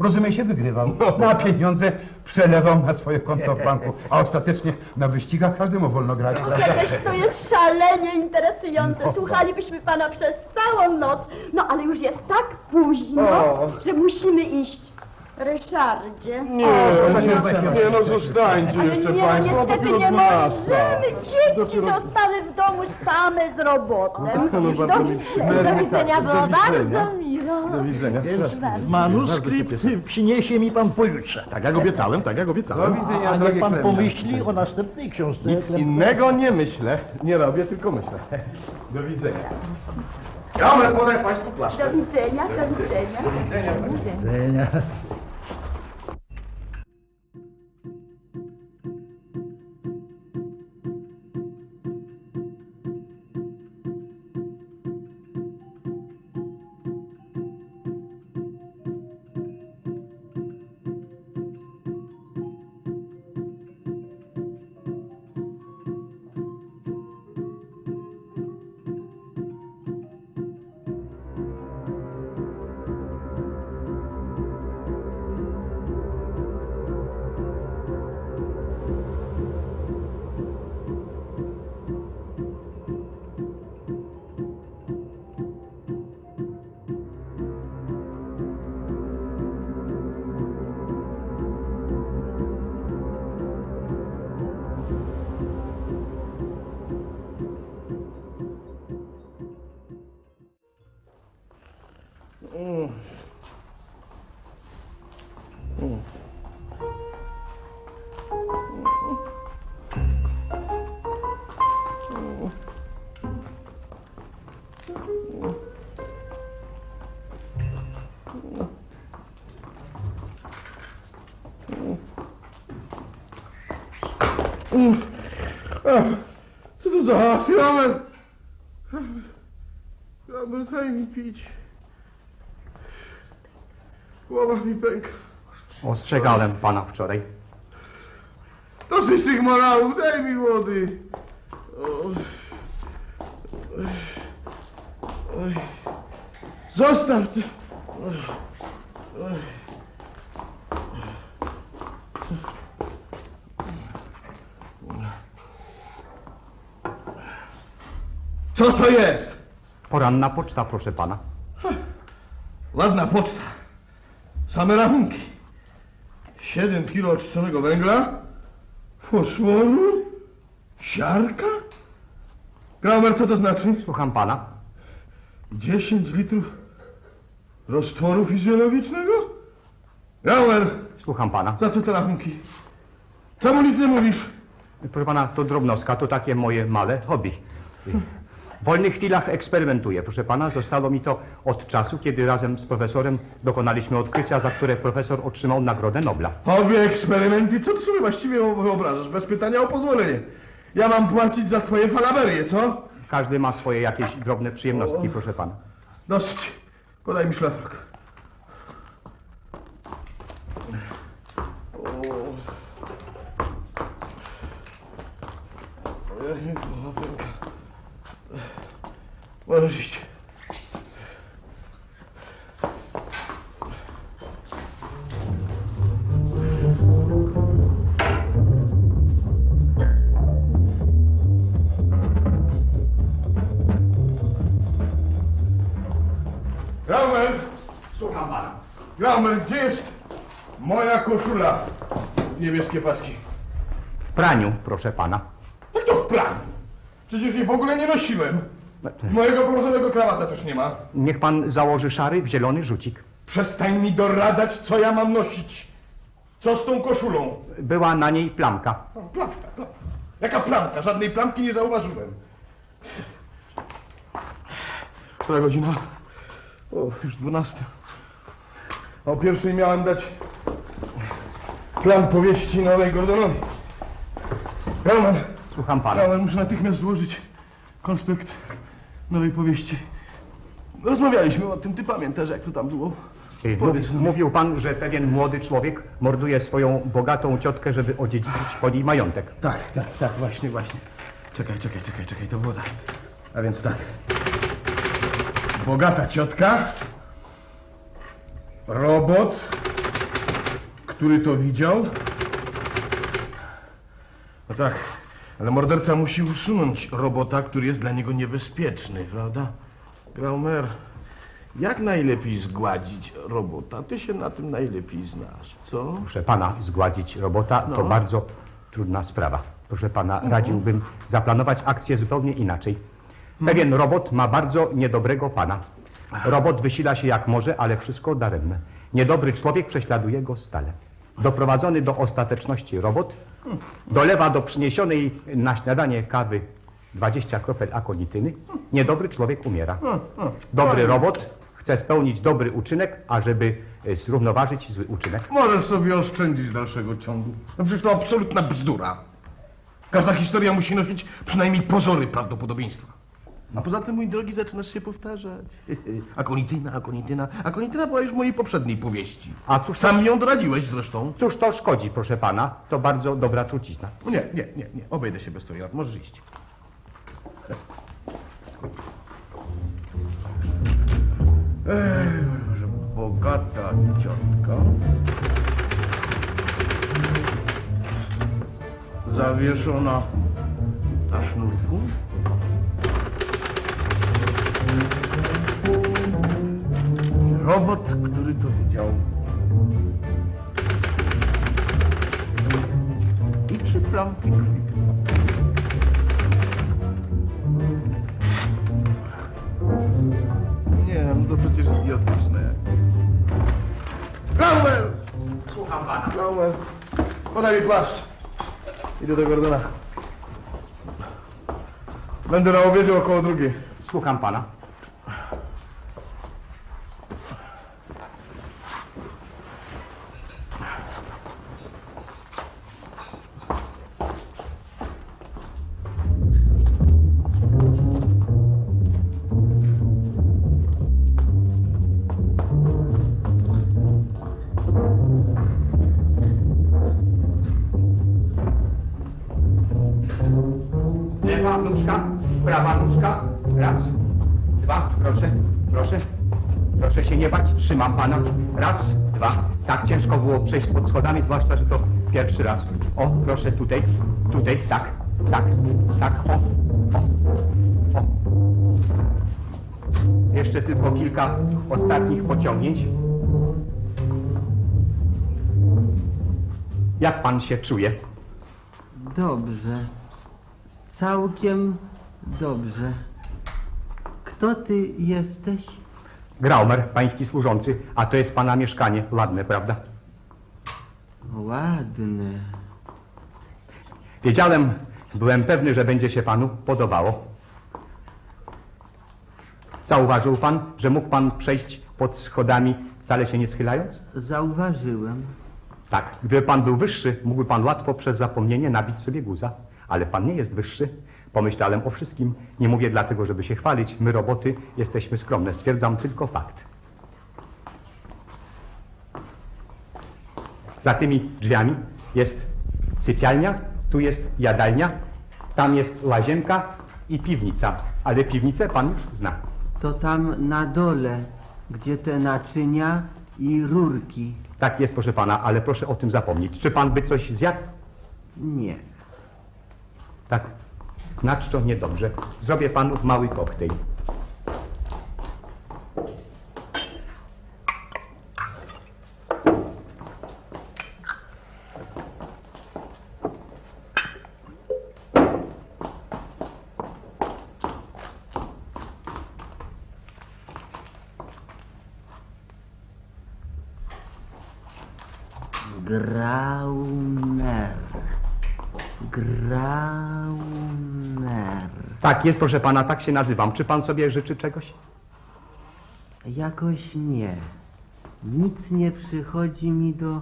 Speaker 9: Rozumie się, wygrywał. Na pieniądze przelewał na swoje konto w banku, a ostatecznie na wyścigach każdemu wolno grać.
Speaker 7: Przecież to jest szalenie interesujące. Słuchalibyśmy pana przez całą noc. No ale już jest tak późno, że musimy iść. Ryszardzie.
Speaker 3: Nie, nie, nie, no zostańcie
Speaker 7: Ale
Speaker 3: jeszcze
Speaker 7: nie,
Speaker 3: państwo,
Speaker 7: niestety
Speaker 3: dopiero
Speaker 7: nie
Speaker 3: 12.
Speaker 7: możemy. Dzieci
Speaker 3: Dopiero-
Speaker 7: zostały w domu same z robotem.
Speaker 3: No bardzo
Speaker 7: Do
Speaker 3: mi przykro.
Speaker 2: Do widzenia, było
Speaker 3: do widzenia.
Speaker 2: bardzo miło.
Speaker 3: Do widzenia, strasznie. Bardzo się
Speaker 8: manuskrypt przyniesie mi pan pojutrze.
Speaker 3: Tak jak obiecałem, tak jak
Speaker 9: Do
Speaker 3: obiecałem.
Speaker 9: widzenia,
Speaker 8: A niech pan pomyśli o następnej książce.
Speaker 3: Nic innego nie myślę, nie robię, tylko myślę. *laughs* Do widzenia. Kamer, podaj Państwu flaszkę.
Speaker 7: Do widzenia, do widzenia.
Speaker 3: Do widzenia. pani.
Speaker 8: widzenia.
Speaker 3: Haks, Kamer? Kamer, daj mi pić. Głowa mi pęka.
Speaker 6: Ostrzegałem pana wczoraj.
Speaker 3: Dosyć tych morałów, daj mi wody. Oj. Oj. Zostaw to. Co to jest?
Speaker 6: Poranna poczta, proszę pana.
Speaker 3: Ładna poczta. Same rachunki. 7 kilo oczyszczonego węgla, fosforu, siarka. Kramer, co to znaczy?
Speaker 6: Słucham pana.
Speaker 3: 10 litrów roztworu fizjologicznego? Kramer,
Speaker 6: Słucham pana.
Speaker 3: za co te rachunki? Czemu nic nie mówisz?
Speaker 6: Proszę pana, to drobnostka, to takie moje małe hobby. W wolnych chwilach eksperymentuję. Proszę pana, zostało mi to od czasu, kiedy razem z profesorem dokonaliśmy odkrycia, za które profesor otrzymał Nagrodę Nobla.
Speaker 3: Obie eksperymenty, co ty sobie właściwie wyobrażasz? Bez pytania o pozwolenie. Ja mam płacić za twoje fanaberie, co?
Speaker 6: Każdy ma swoje jakieś drobne przyjemnostki, proszę pana.
Speaker 3: Dosyć. Podaj mi szlafrok. Możesz iść. Graumer!
Speaker 6: Słucham pana.
Speaker 3: Graumer, gdzie jest moja koszula? Niebieskie paski.
Speaker 6: W praniu, proszę pana.
Speaker 3: Jak to w praniu? Przecież jej w ogóle nie nosiłem. Mojego brązowego krawata też nie ma.
Speaker 6: Niech pan założy szary w zielony rzucik.
Speaker 3: Przestań mi doradzać, co ja mam nosić. Co z tą koszulą?
Speaker 6: Była na niej plamka.
Speaker 3: O, Plamka, plamka. Jaka plamka? Żadnej plamki nie zauważyłem. Która godzina? O, już dwunasta. O pierwszej miałem dać plan powieści nowej Gordonowi. Roman,
Speaker 6: Słucham pana.
Speaker 3: Roman, muszę natychmiast złożyć konspekt nowej powieści. Rozmawialiśmy o tym, ty pamiętasz, jak to tam było? Powiedz, no.
Speaker 6: mówił pan, że pewien młody człowiek morduje swoją bogatą ciotkę, żeby odziedziczyć po niej majątek.
Speaker 3: Tak, tak, tak, właśnie, właśnie. Czekaj, czekaj, czekaj, czekaj, to było tak. A więc tak. Bogata ciotka, robot, który to widział. No tak, ale morderca musi usunąć robota, który jest dla niego niebezpieczny, prawda? Graumer, Jak najlepiej zgładzić robota? Ty się na tym najlepiej znasz, co?
Speaker 6: Proszę pana, zgładzić robota to
Speaker 3: No.
Speaker 6: bardzo trudna sprawa. Proszę pana, radziłbym zaplanować akcję zupełnie inaczej. Pewien robot ma bardzo niedobrego pana. Robot wysila się jak może, ale wszystko daremne. Niedobry człowiek prześladuje go stale. Doprowadzony do ostateczności robot dolewa do przyniesionej na śniadanie kawy 20 kropel akonityny. Niedobry człowiek umiera. Dobry robot chce spełnić dobry uczynek, ażeby e, zrównoważyć zły uczynek.
Speaker 3: Możesz sobie oszczędzić dalszego ciągu. No przecież to absolutna bzdura. Każda historia musi nosić przynajmniej pozory prawdopodobieństwa. A poza tym, mój drogi, zaczynasz się powtarzać. *laughs* Akonityna, akonityna. Akonityna była już w mojej poprzedniej powieści.
Speaker 6: A cóż,
Speaker 3: Sam mi ją doradziłeś zresztą.
Speaker 6: cóż to szkodzi, proszę pana? To bardzo dobra trucizna.
Speaker 3: Nie, nie, nie, nie. Obejdę się bez twojej rad. Możesz iść. Ej, może bogata ciotka. Zawieszona na sznurku. Robot, który to widział. I trzy plamki krwi. Nie, no to przecież idiotyczne. Cromwell!
Speaker 6: Słucham pana.
Speaker 3: Cromwell! Podaj mi płaszcz. Idę do Gordona. Będę na obiedzie około drugiej.
Speaker 6: Słucham pana. Trzymam pana. Raz, dwa. Tak ciężko było przejść pod schodami, zwłaszcza, że to pierwszy raz. O, proszę tutaj, tutaj, tak, tak, tak, o, o, o. Jeszcze tylko kilka ostatnich pociągnięć. Jak pan się czuje?
Speaker 10: Dobrze. Całkiem dobrze. Kto ty jesteś?
Speaker 6: Graumer, pański służący, a to jest pana mieszkanie, ładne, prawda?
Speaker 10: Ładne.
Speaker 6: Wiedziałem, byłem pewny, że będzie się panu podobało. Zauważył pan, że mógł pan przejść pod schodami, wcale się nie schylając?
Speaker 10: Zauważyłem.
Speaker 6: Tak, gdyby pan był wyższy, mógłby pan łatwo przez zapomnienie nabić sobie guza. Ale pan nie jest wyższy. Pomyślałem o wszystkim. Nie mówię dlatego, żeby się chwalić. My, roboty, jesteśmy skromne. Stwierdzam tylko fakt. Za tymi drzwiami jest sypialnia, tu jest jadalnia, tam jest łazienka i piwnica. Ale piwnicę pan już zna.
Speaker 10: To tam na dole, gdzie te naczynia i rurki.
Speaker 6: Tak jest, proszę pana, ale proszę o tym zapomnieć. Czy pan by coś zjadł?
Speaker 10: Nie.
Speaker 6: Tak, na czczo niedobrze. Zrobię panu mały koktajl.
Speaker 10: Graumer. Graumer.
Speaker 6: Tak jest, proszę pana, tak się nazywam. Czy pan sobie życzy czegoś?
Speaker 10: Jakoś nie. Nic nie przychodzi mi do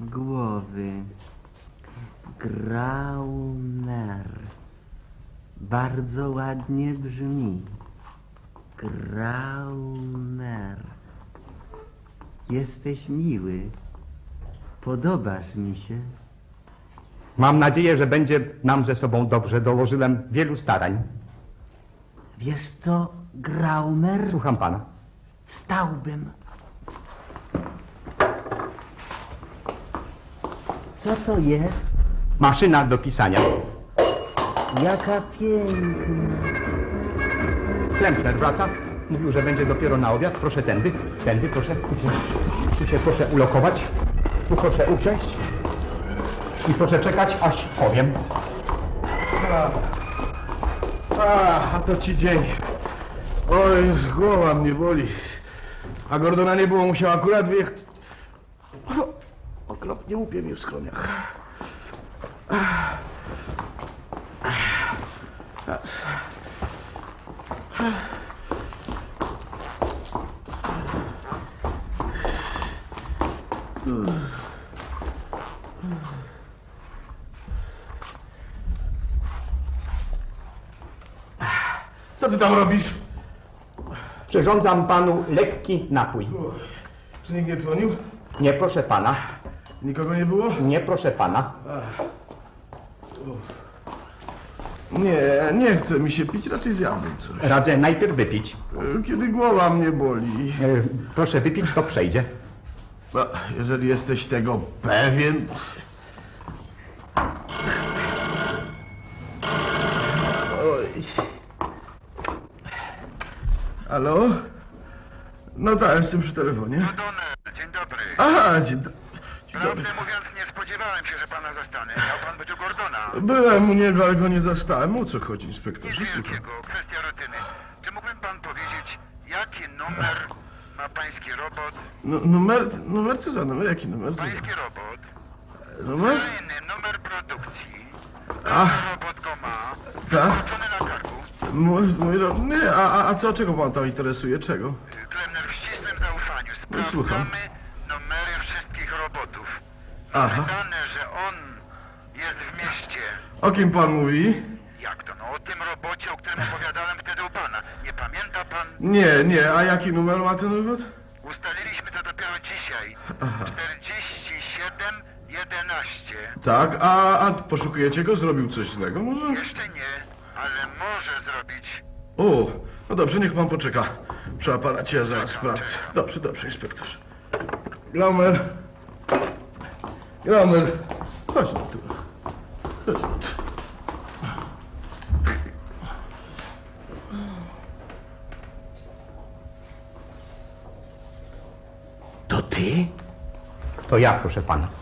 Speaker 10: głowy. Graumer. Bardzo ładnie brzmi. Graumer. Jesteś miły. Podobasz mi się.
Speaker 6: Mam nadzieję, że będzie nam ze sobą dobrze. Dołożyłem wielu starań.
Speaker 10: Wiesz co, Graumer?
Speaker 6: Słucham pana.
Speaker 10: Wstałbym. Co to jest?
Speaker 6: Maszyna do pisania.
Speaker 10: Jaka piękna.
Speaker 6: Klempner wraca? Mówił, że będzie dopiero na obiad. Proszę tędy, tędy, proszę. Tu się, proszę ulokować. Tu proszę usiąść. I proszę czekać, aż powiem.
Speaker 3: A, a to ci dzień. Oj, już głowa mnie boli. A Gordona nie było, musiał akurat wyjechać. O, Okropnie łupie mi w skroniach. Co ty tam robisz?
Speaker 6: Przyrządzam panu lekki napój.
Speaker 3: Czy nikt nie dzwonił?
Speaker 6: Nie proszę pana,
Speaker 3: Nikogo nie było?
Speaker 6: nie proszę pana.
Speaker 3: Nie, nie chce mi się pić, raczej zjadłem coś.
Speaker 6: Radzę najpierw wypić.
Speaker 3: E, Kiedy głowa mnie boli.
Speaker 6: E, Proszę wypić, to przejdzie.
Speaker 3: No, jeżeli jesteś tego pewien. Oj. Halo? No tak, jestem przy telefonie.
Speaker 11: Donner, dzień dobry.
Speaker 3: Aha, dzień, do... dzień dobry.
Speaker 11: Prawdę mówiąc, nie spodziewałem się, że pana zastanę. Miał pan być u Gordona.
Speaker 3: Byłem u niego, ale go nie zastałem. O co chodzi,
Speaker 11: Nic
Speaker 3: inspektorze? Słucham.
Speaker 11: wielkiego, kwestia rutyny. Czy mógłby pan powiedzieć, jaki numer ma pański robot?
Speaker 3: No, numer, numer co za numer? Jaki numer?
Speaker 11: Pański robot.
Speaker 3: Numer?
Speaker 11: Kolejny numer produkcji.
Speaker 3: A. Tak? Mój, mój, ro- nie, a, a, a co, czego pan tam interesuje? Czego?
Speaker 11: Klemner w ścisłym zaufaniu.
Speaker 3: No, słucham.
Speaker 11: Numery wszystkich robotów.
Speaker 3: Aha.
Speaker 11: Wydane, że on jest w mieście.
Speaker 3: O kim pan mówi?
Speaker 11: Jak to? No o tym robocie, o którym opowiadałem wtedy u pana. Nie pamięta pan?
Speaker 3: Nie, nie, a jaki numer ma ten robot?
Speaker 11: Ustaliliśmy to dopiero dzisiaj. 47 11.
Speaker 3: Tak, a, a poszukujecie go? Zrobił coś złego może?
Speaker 11: Jeszcze nie, ale może zrobić.
Speaker 3: O, no dobrze, niech pan poczeka. Przy aparacie ja zaraz sprawdzę. Dobrze, dobrze, inspektorze. Glaumer. Glaumer. Chodź tu. Chodź tu.
Speaker 6: To ty? To ja, proszę pana.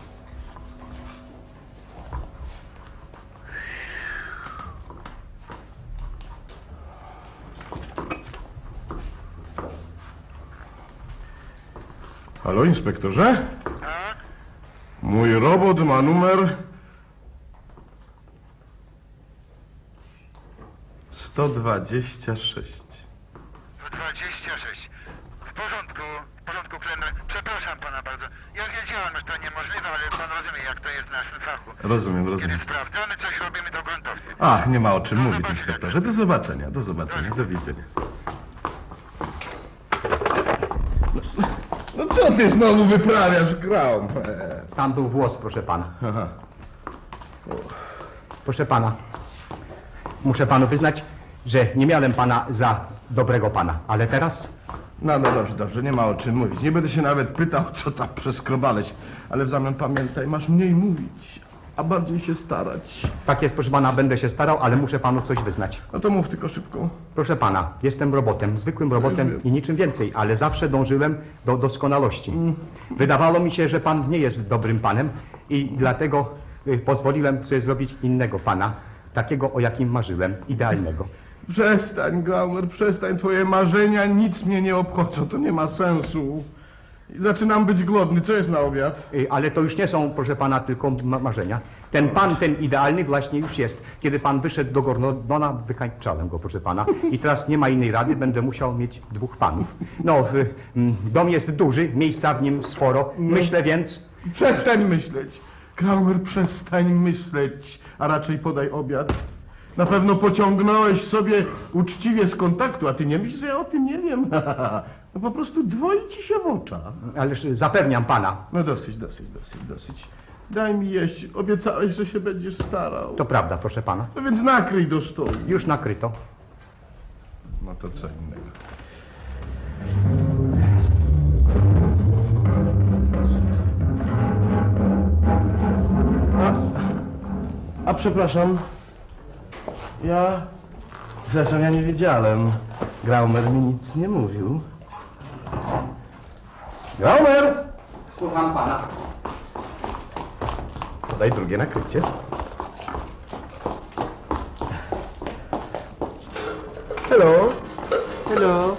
Speaker 3: Halo, inspektorze?
Speaker 11: Tak?
Speaker 3: Mój robot ma numer... 126.
Speaker 11: 26. W porządku, w porządku, Klemner. Przepraszam pana bardzo. Ja wiedziałem, że to niemożliwe, ale pan rozumie, jak to jest w naszym fachu.
Speaker 3: Rozumiem,
Speaker 11: Kiedy
Speaker 3: rozumiem.
Speaker 11: sprawdzamy coś, robimy to gruntownie.
Speaker 3: Ach, nie ma o czym mówić, inspektorze. Do zobaczenia, do zobaczenia, do widzenia. No, no co ty znowu wyprawiasz, Graum?
Speaker 6: Tam był włos, proszę pana.
Speaker 3: Aha.
Speaker 6: Proszę pana, muszę panu wyznać, że nie miałem pana za dobrego pana, ale teraz
Speaker 3: No, no dobrze, dobrze, nie ma o czym mówić. Nie będę się nawet pytał, co tam przeskrobałeś, ale w zamian pamiętaj, masz mniej mówić, a bardziej się starać.
Speaker 6: tak jest, proszę pana, będę się starał, ale muszę panu coś wyznać.
Speaker 3: No to mów tylko szybko.
Speaker 6: Proszę pana, jestem robotem, zwykłym robotem i niczym więcej, ale zawsze dążyłem do doskonałości. Wydawało mi się, że pan nie jest dobrym panem i dlatego y, pozwoliłem sobie zrobić innego pana, takiego o jakim marzyłem, idealnego.
Speaker 3: Przestań, Glaumer, przestań. Twoje marzenia nic mnie nie obchodzą, to nie ma sensu. Zaczynam być głodny. Co jest na obiad?
Speaker 6: Y, Ale to już nie są, proszę pana, tylko ma marzenia. Ten pan, ten idealny właśnie już jest. Kiedy pan wyszedł do Gordona, wykańczałem go, proszę pana. I teraz nie ma innej rady, będę musiał mieć dwóch panów. No, y, mm, dom jest duży, miejsca w nim sporo. Myślę więc,
Speaker 3: Przestań myśleć. Klaumer, przestań myśleć, a raczej podaj obiad. Na pewno pociągnąłeś sobie uczciwie z kontaktu, a ty nie myślisz, że ja o tym nie wiem. *laughs* No po prostu dwoi ci się w oczach.
Speaker 6: ależ zapewniam pana,
Speaker 3: No dosyć, dosyć, dosyć, dosyć. Daj mi jeść. Obiecałeś, że się będziesz starał.
Speaker 6: to prawda, proszę pana.
Speaker 3: No więc nakryj do stołu.
Speaker 6: Już nakryto.
Speaker 3: No to co innego. A, a przepraszam. Ja... Zresztą ja nie wiedziałem. Graumer mi nic nie mówił. Graumer!
Speaker 6: Słucham pana.
Speaker 3: Podaj drugie nakrycie. Hello.
Speaker 10: Hello.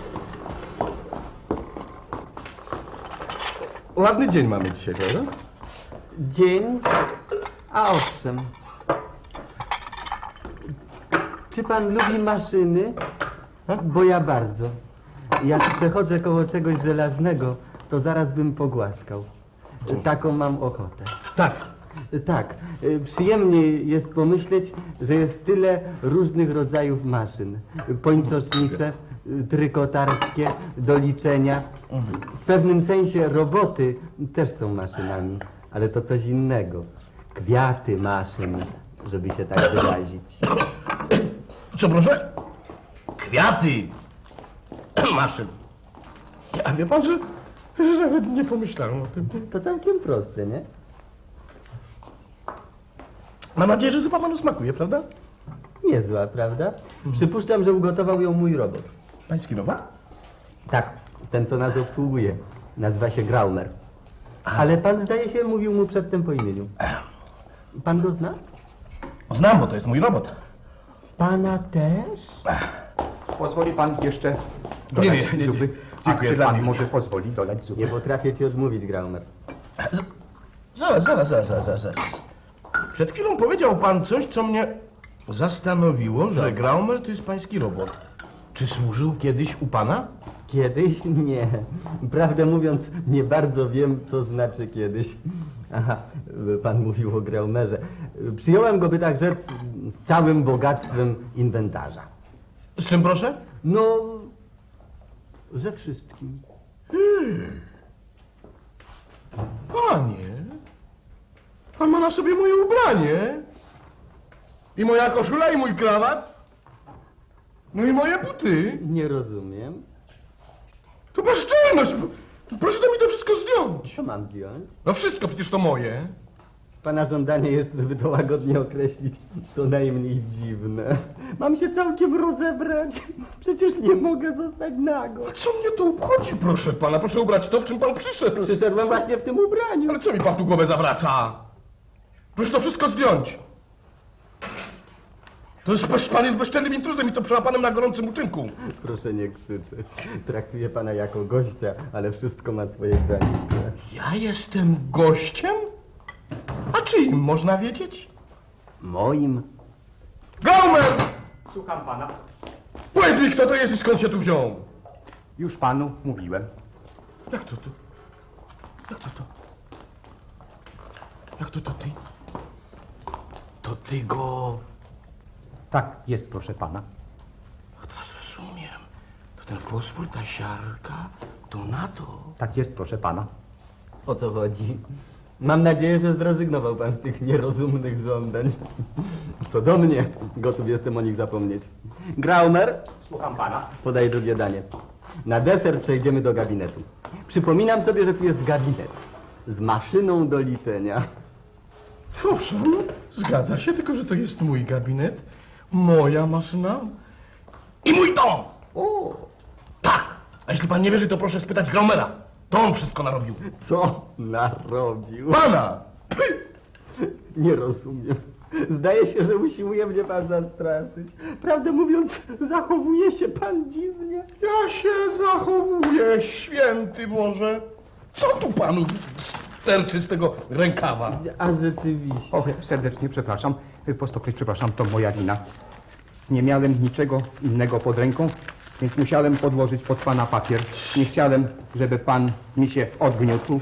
Speaker 3: Ładny dzień mamy dzisiaj, prawda?
Speaker 10: Dzień? A owszem. Czy pan lubi maszyny? Bo ja bardzo. Jak przechodzę koło czegoś żelaznego, to zaraz bym pogłaskał. Taką mam ochotę.
Speaker 3: Tak.
Speaker 10: Tak. y, Przyjemnie jest pomyśleć, że jest tyle różnych rodzajów maszyn. Pończosznicze, trykotarskie, do liczenia. W pewnym sensie roboty też są maszynami, ale to coś innego. Kwiaty maszyn, żeby się tak wyrazić.
Speaker 3: Co proszę? Kwiaty. *clears throat* Maszyn. A wie pan, że, że nawet nie pomyślałem o tym.
Speaker 10: To całkiem proste, nie?
Speaker 3: Mam nadzieję, że zupa panu smakuje, prawda?
Speaker 10: Niezła, prawda? Przypuszczam, że ugotował ją mój robot.
Speaker 3: Pański robot?
Speaker 10: Tak, ten co nas obsługuje. Nazywa się Graumer. Ale pan zdaje się mówił mu przedtem po imieniu. Pan go zna?
Speaker 3: Znam, bo to jest mój robot.
Speaker 10: Pana też?
Speaker 6: Pozwoli pan jeszcze
Speaker 3: Nie,
Speaker 6: dolać
Speaker 3: nie, nie, nie.
Speaker 6: zupy?
Speaker 3: Dziękuję,
Speaker 6: A czy pan
Speaker 3: panie.
Speaker 6: może pozwoli dolać zupy?
Speaker 10: Nie potrafię ci odmówić, Graumer.
Speaker 3: Zaraz, zaraz, zaraz, zaraz, zaraz. zaraz. Przed chwilą powiedział pan coś, co mnie zastanowiło, że Graumer to jest pański robot. Czy służył kiedyś u pana?
Speaker 10: Kiedyś? Nie. Prawdę mówiąc, nie bardzo wiem, co znaczy kiedyś. Aha, pan mówił o Graumerze. Przyjąłem go, by tak rzec, z całym bogactwem inwentarza.
Speaker 3: Z czym proszę?
Speaker 10: No, ze wszystkim.
Speaker 3: Panie, pan ma na sobie moje ubranie. I moja koszula, i mój krawat. No i moje buty.
Speaker 10: Nie rozumiem.
Speaker 3: To bezczelność. Proszę to mi to wszystko zdjąć.
Speaker 10: Co mam wziąć?
Speaker 3: No wszystko, przecież to moje.
Speaker 10: Pana żądanie jest, żeby to łagodnie określić, co najmniej dziwne. Mam się całkiem rozebrać. Przecież nie mogę zostać nago.
Speaker 3: A co mnie to obchodzi, proszę pana? Proszę ubrać to, w czym pan przyszedł.
Speaker 10: Przyszedłem właśnie w tym ubraniu.
Speaker 3: Ale co mi pan tu głowę zawraca? Proszę to wszystko zdjąć. To jest, pan jest bezczelnym intruzem i to przełapanym na gorącym uczynku.
Speaker 10: Proszę nie krzyczeć. Traktuję pana jako gościa, ale wszystko ma swoje granice.
Speaker 3: Ja jestem gościem? A czyim można wiedzieć?
Speaker 10: Moim?
Speaker 3: Gomer!
Speaker 6: Słucham pana.
Speaker 3: Powiedz mi, kto to jest i skąd się tu wziął?
Speaker 6: Już panu mówiłem.
Speaker 3: Jak to to? Jak to to? Jak to to ty? To ty go...
Speaker 6: Tak, jest proszę pana.
Speaker 3: Ach, teraz rozumiem. To ten fosfor, ta siarka, to na to.
Speaker 6: Tak jest proszę pana.
Speaker 10: O co chodzi? Mam nadzieję, że zrezygnował pan z tych nierozumnych żądań. Co do mnie, gotów jestem o nich zapomnieć. Graumer,
Speaker 6: Słucham pana.
Speaker 10: podaj drugie danie. Na deser przejdziemy do gabinetu. Przypominam sobie, że tu jest gabinet z maszyną do liczenia.
Speaker 3: Owszem, zgadza się, tylko że to jest mój gabinet, moja maszyna i mój dom.
Speaker 10: O,
Speaker 3: Tak. A jeśli pan nie wierzy, to proszę spytać Graumera. To on wszystko narobił.
Speaker 10: co narobił?
Speaker 3: Pana! *clears throat*
Speaker 10: Nie rozumiem. Zdaje się, że usiłuje mnie pan zastraszyć. Prawdę mówiąc, zachowuje się pan dziwnie.
Speaker 3: Ja się zachowuję, święty Boże. Co tu panu sterczy z tego rękawa?
Speaker 10: A rzeczywiście.
Speaker 6: O, serdecznie przepraszam. Po stokroć przepraszam, to moja wina. Nie miałem niczego innego pod ręką, więc musiałem podłożyć pod pana papier. Nie chciałem, żeby pan mi się odgniótł.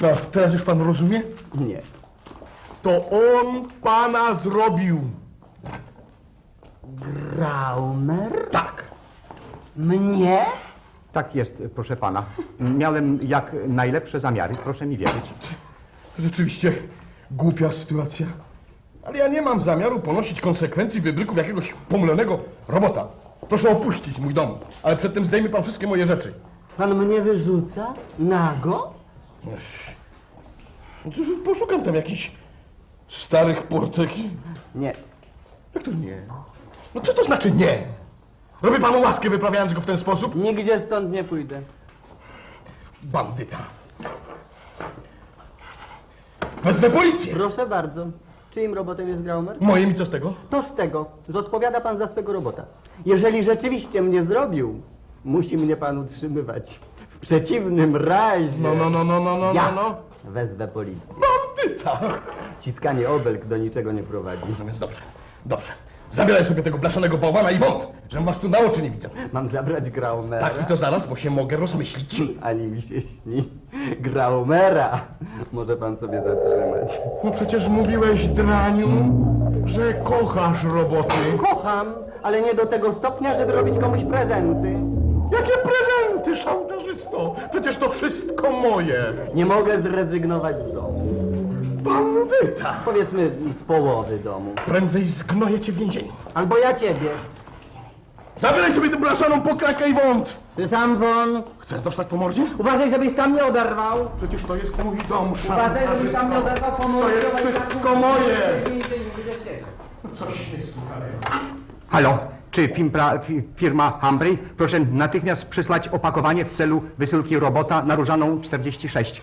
Speaker 3: No, teraz już pan rozumie?
Speaker 10: Nie.
Speaker 3: To on pana zrobił.
Speaker 10: Raumer?
Speaker 3: Tak.
Speaker 10: Mnie?
Speaker 6: Tak jest, proszę pana. Miałem jak najlepsze zamiary, proszę mi wierzyć.
Speaker 3: To rzeczywiście głupia sytuacja. Ale ja nie mam zamiaru ponosić konsekwencji wybryków jakiegoś pomylonego robota. Proszę opuścić mój dom, ale przedtem zdejmie pan wszystkie moje rzeczy.
Speaker 10: Pan mnie wyrzuca? Nago?
Speaker 3: Poszukam tam jakichś starych portek.
Speaker 10: Nie.
Speaker 3: Jak to nie? No co to znaczy nie? Robię panu łaskę wyprawiając go w ten sposób?
Speaker 10: Nigdzie stąd nie pójdę.
Speaker 3: Bandyta. Wezwę policję.
Speaker 10: Proszę bardzo. Czyim robotem jest Graumer?
Speaker 3: Moim i co z tego?
Speaker 10: To z tego, że odpowiada pan za swego robota. Jeżeli rzeczywiście mnie zrobił, musi mnie pan utrzymywać. W przeciwnym razie...
Speaker 3: No, no, no, no, no, no,
Speaker 10: ja
Speaker 3: no, no.
Speaker 10: wezwę policję.
Speaker 3: Bandyta.
Speaker 10: Ciskanie obelg do niczego nie prowadzi.
Speaker 3: No więc dobrze, dobrze. Zabieraj sobie tego blaszanego bałwana i wąt, że was tu na oczy nie widzę.
Speaker 10: Mam zabrać Graumera?
Speaker 3: Tak, i to zaraz, bo się mogę rozmyślić.
Speaker 10: Ani mi się śni. Graumera może pan sobie zatrzymać.
Speaker 3: No przecież mówiłeś, Draniu, że kochasz roboty.
Speaker 10: Kocham, ale nie do tego stopnia, żeby robić komuś prezenty.
Speaker 3: Jakie prezenty, szantażysto? Przecież to wszystko moje.
Speaker 10: Nie mogę zrezygnować z domu.
Speaker 3: Bandyta.
Speaker 10: Powiedzmy z połowy domu.
Speaker 3: Prędzej zgnoję cię w więzieniu.
Speaker 10: Albo ja ciebie.
Speaker 3: Zabieraj sobie tę blaszaną pokrakę i wąt.
Speaker 10: Ty sam won.
Speaker 3: Chcesz dostać po mordzie?
Speaker 10: Uważaj, żebyś sam nie oberwał.
Speaker 3: Przecież to jest mój dom,
Speaker 10: Uważaj, żebyś sam nie oberwał po
Speaker 3: To jest wszystko moje.
Speaker 10: Coś
Speaker 3: Coś nie słuchaj.
Speaker 6: Halo, czy firma, fi- firma Humphrey? Proszę natychmiast przysłać opakowanie w celu wysyłki robota na Różaną 46.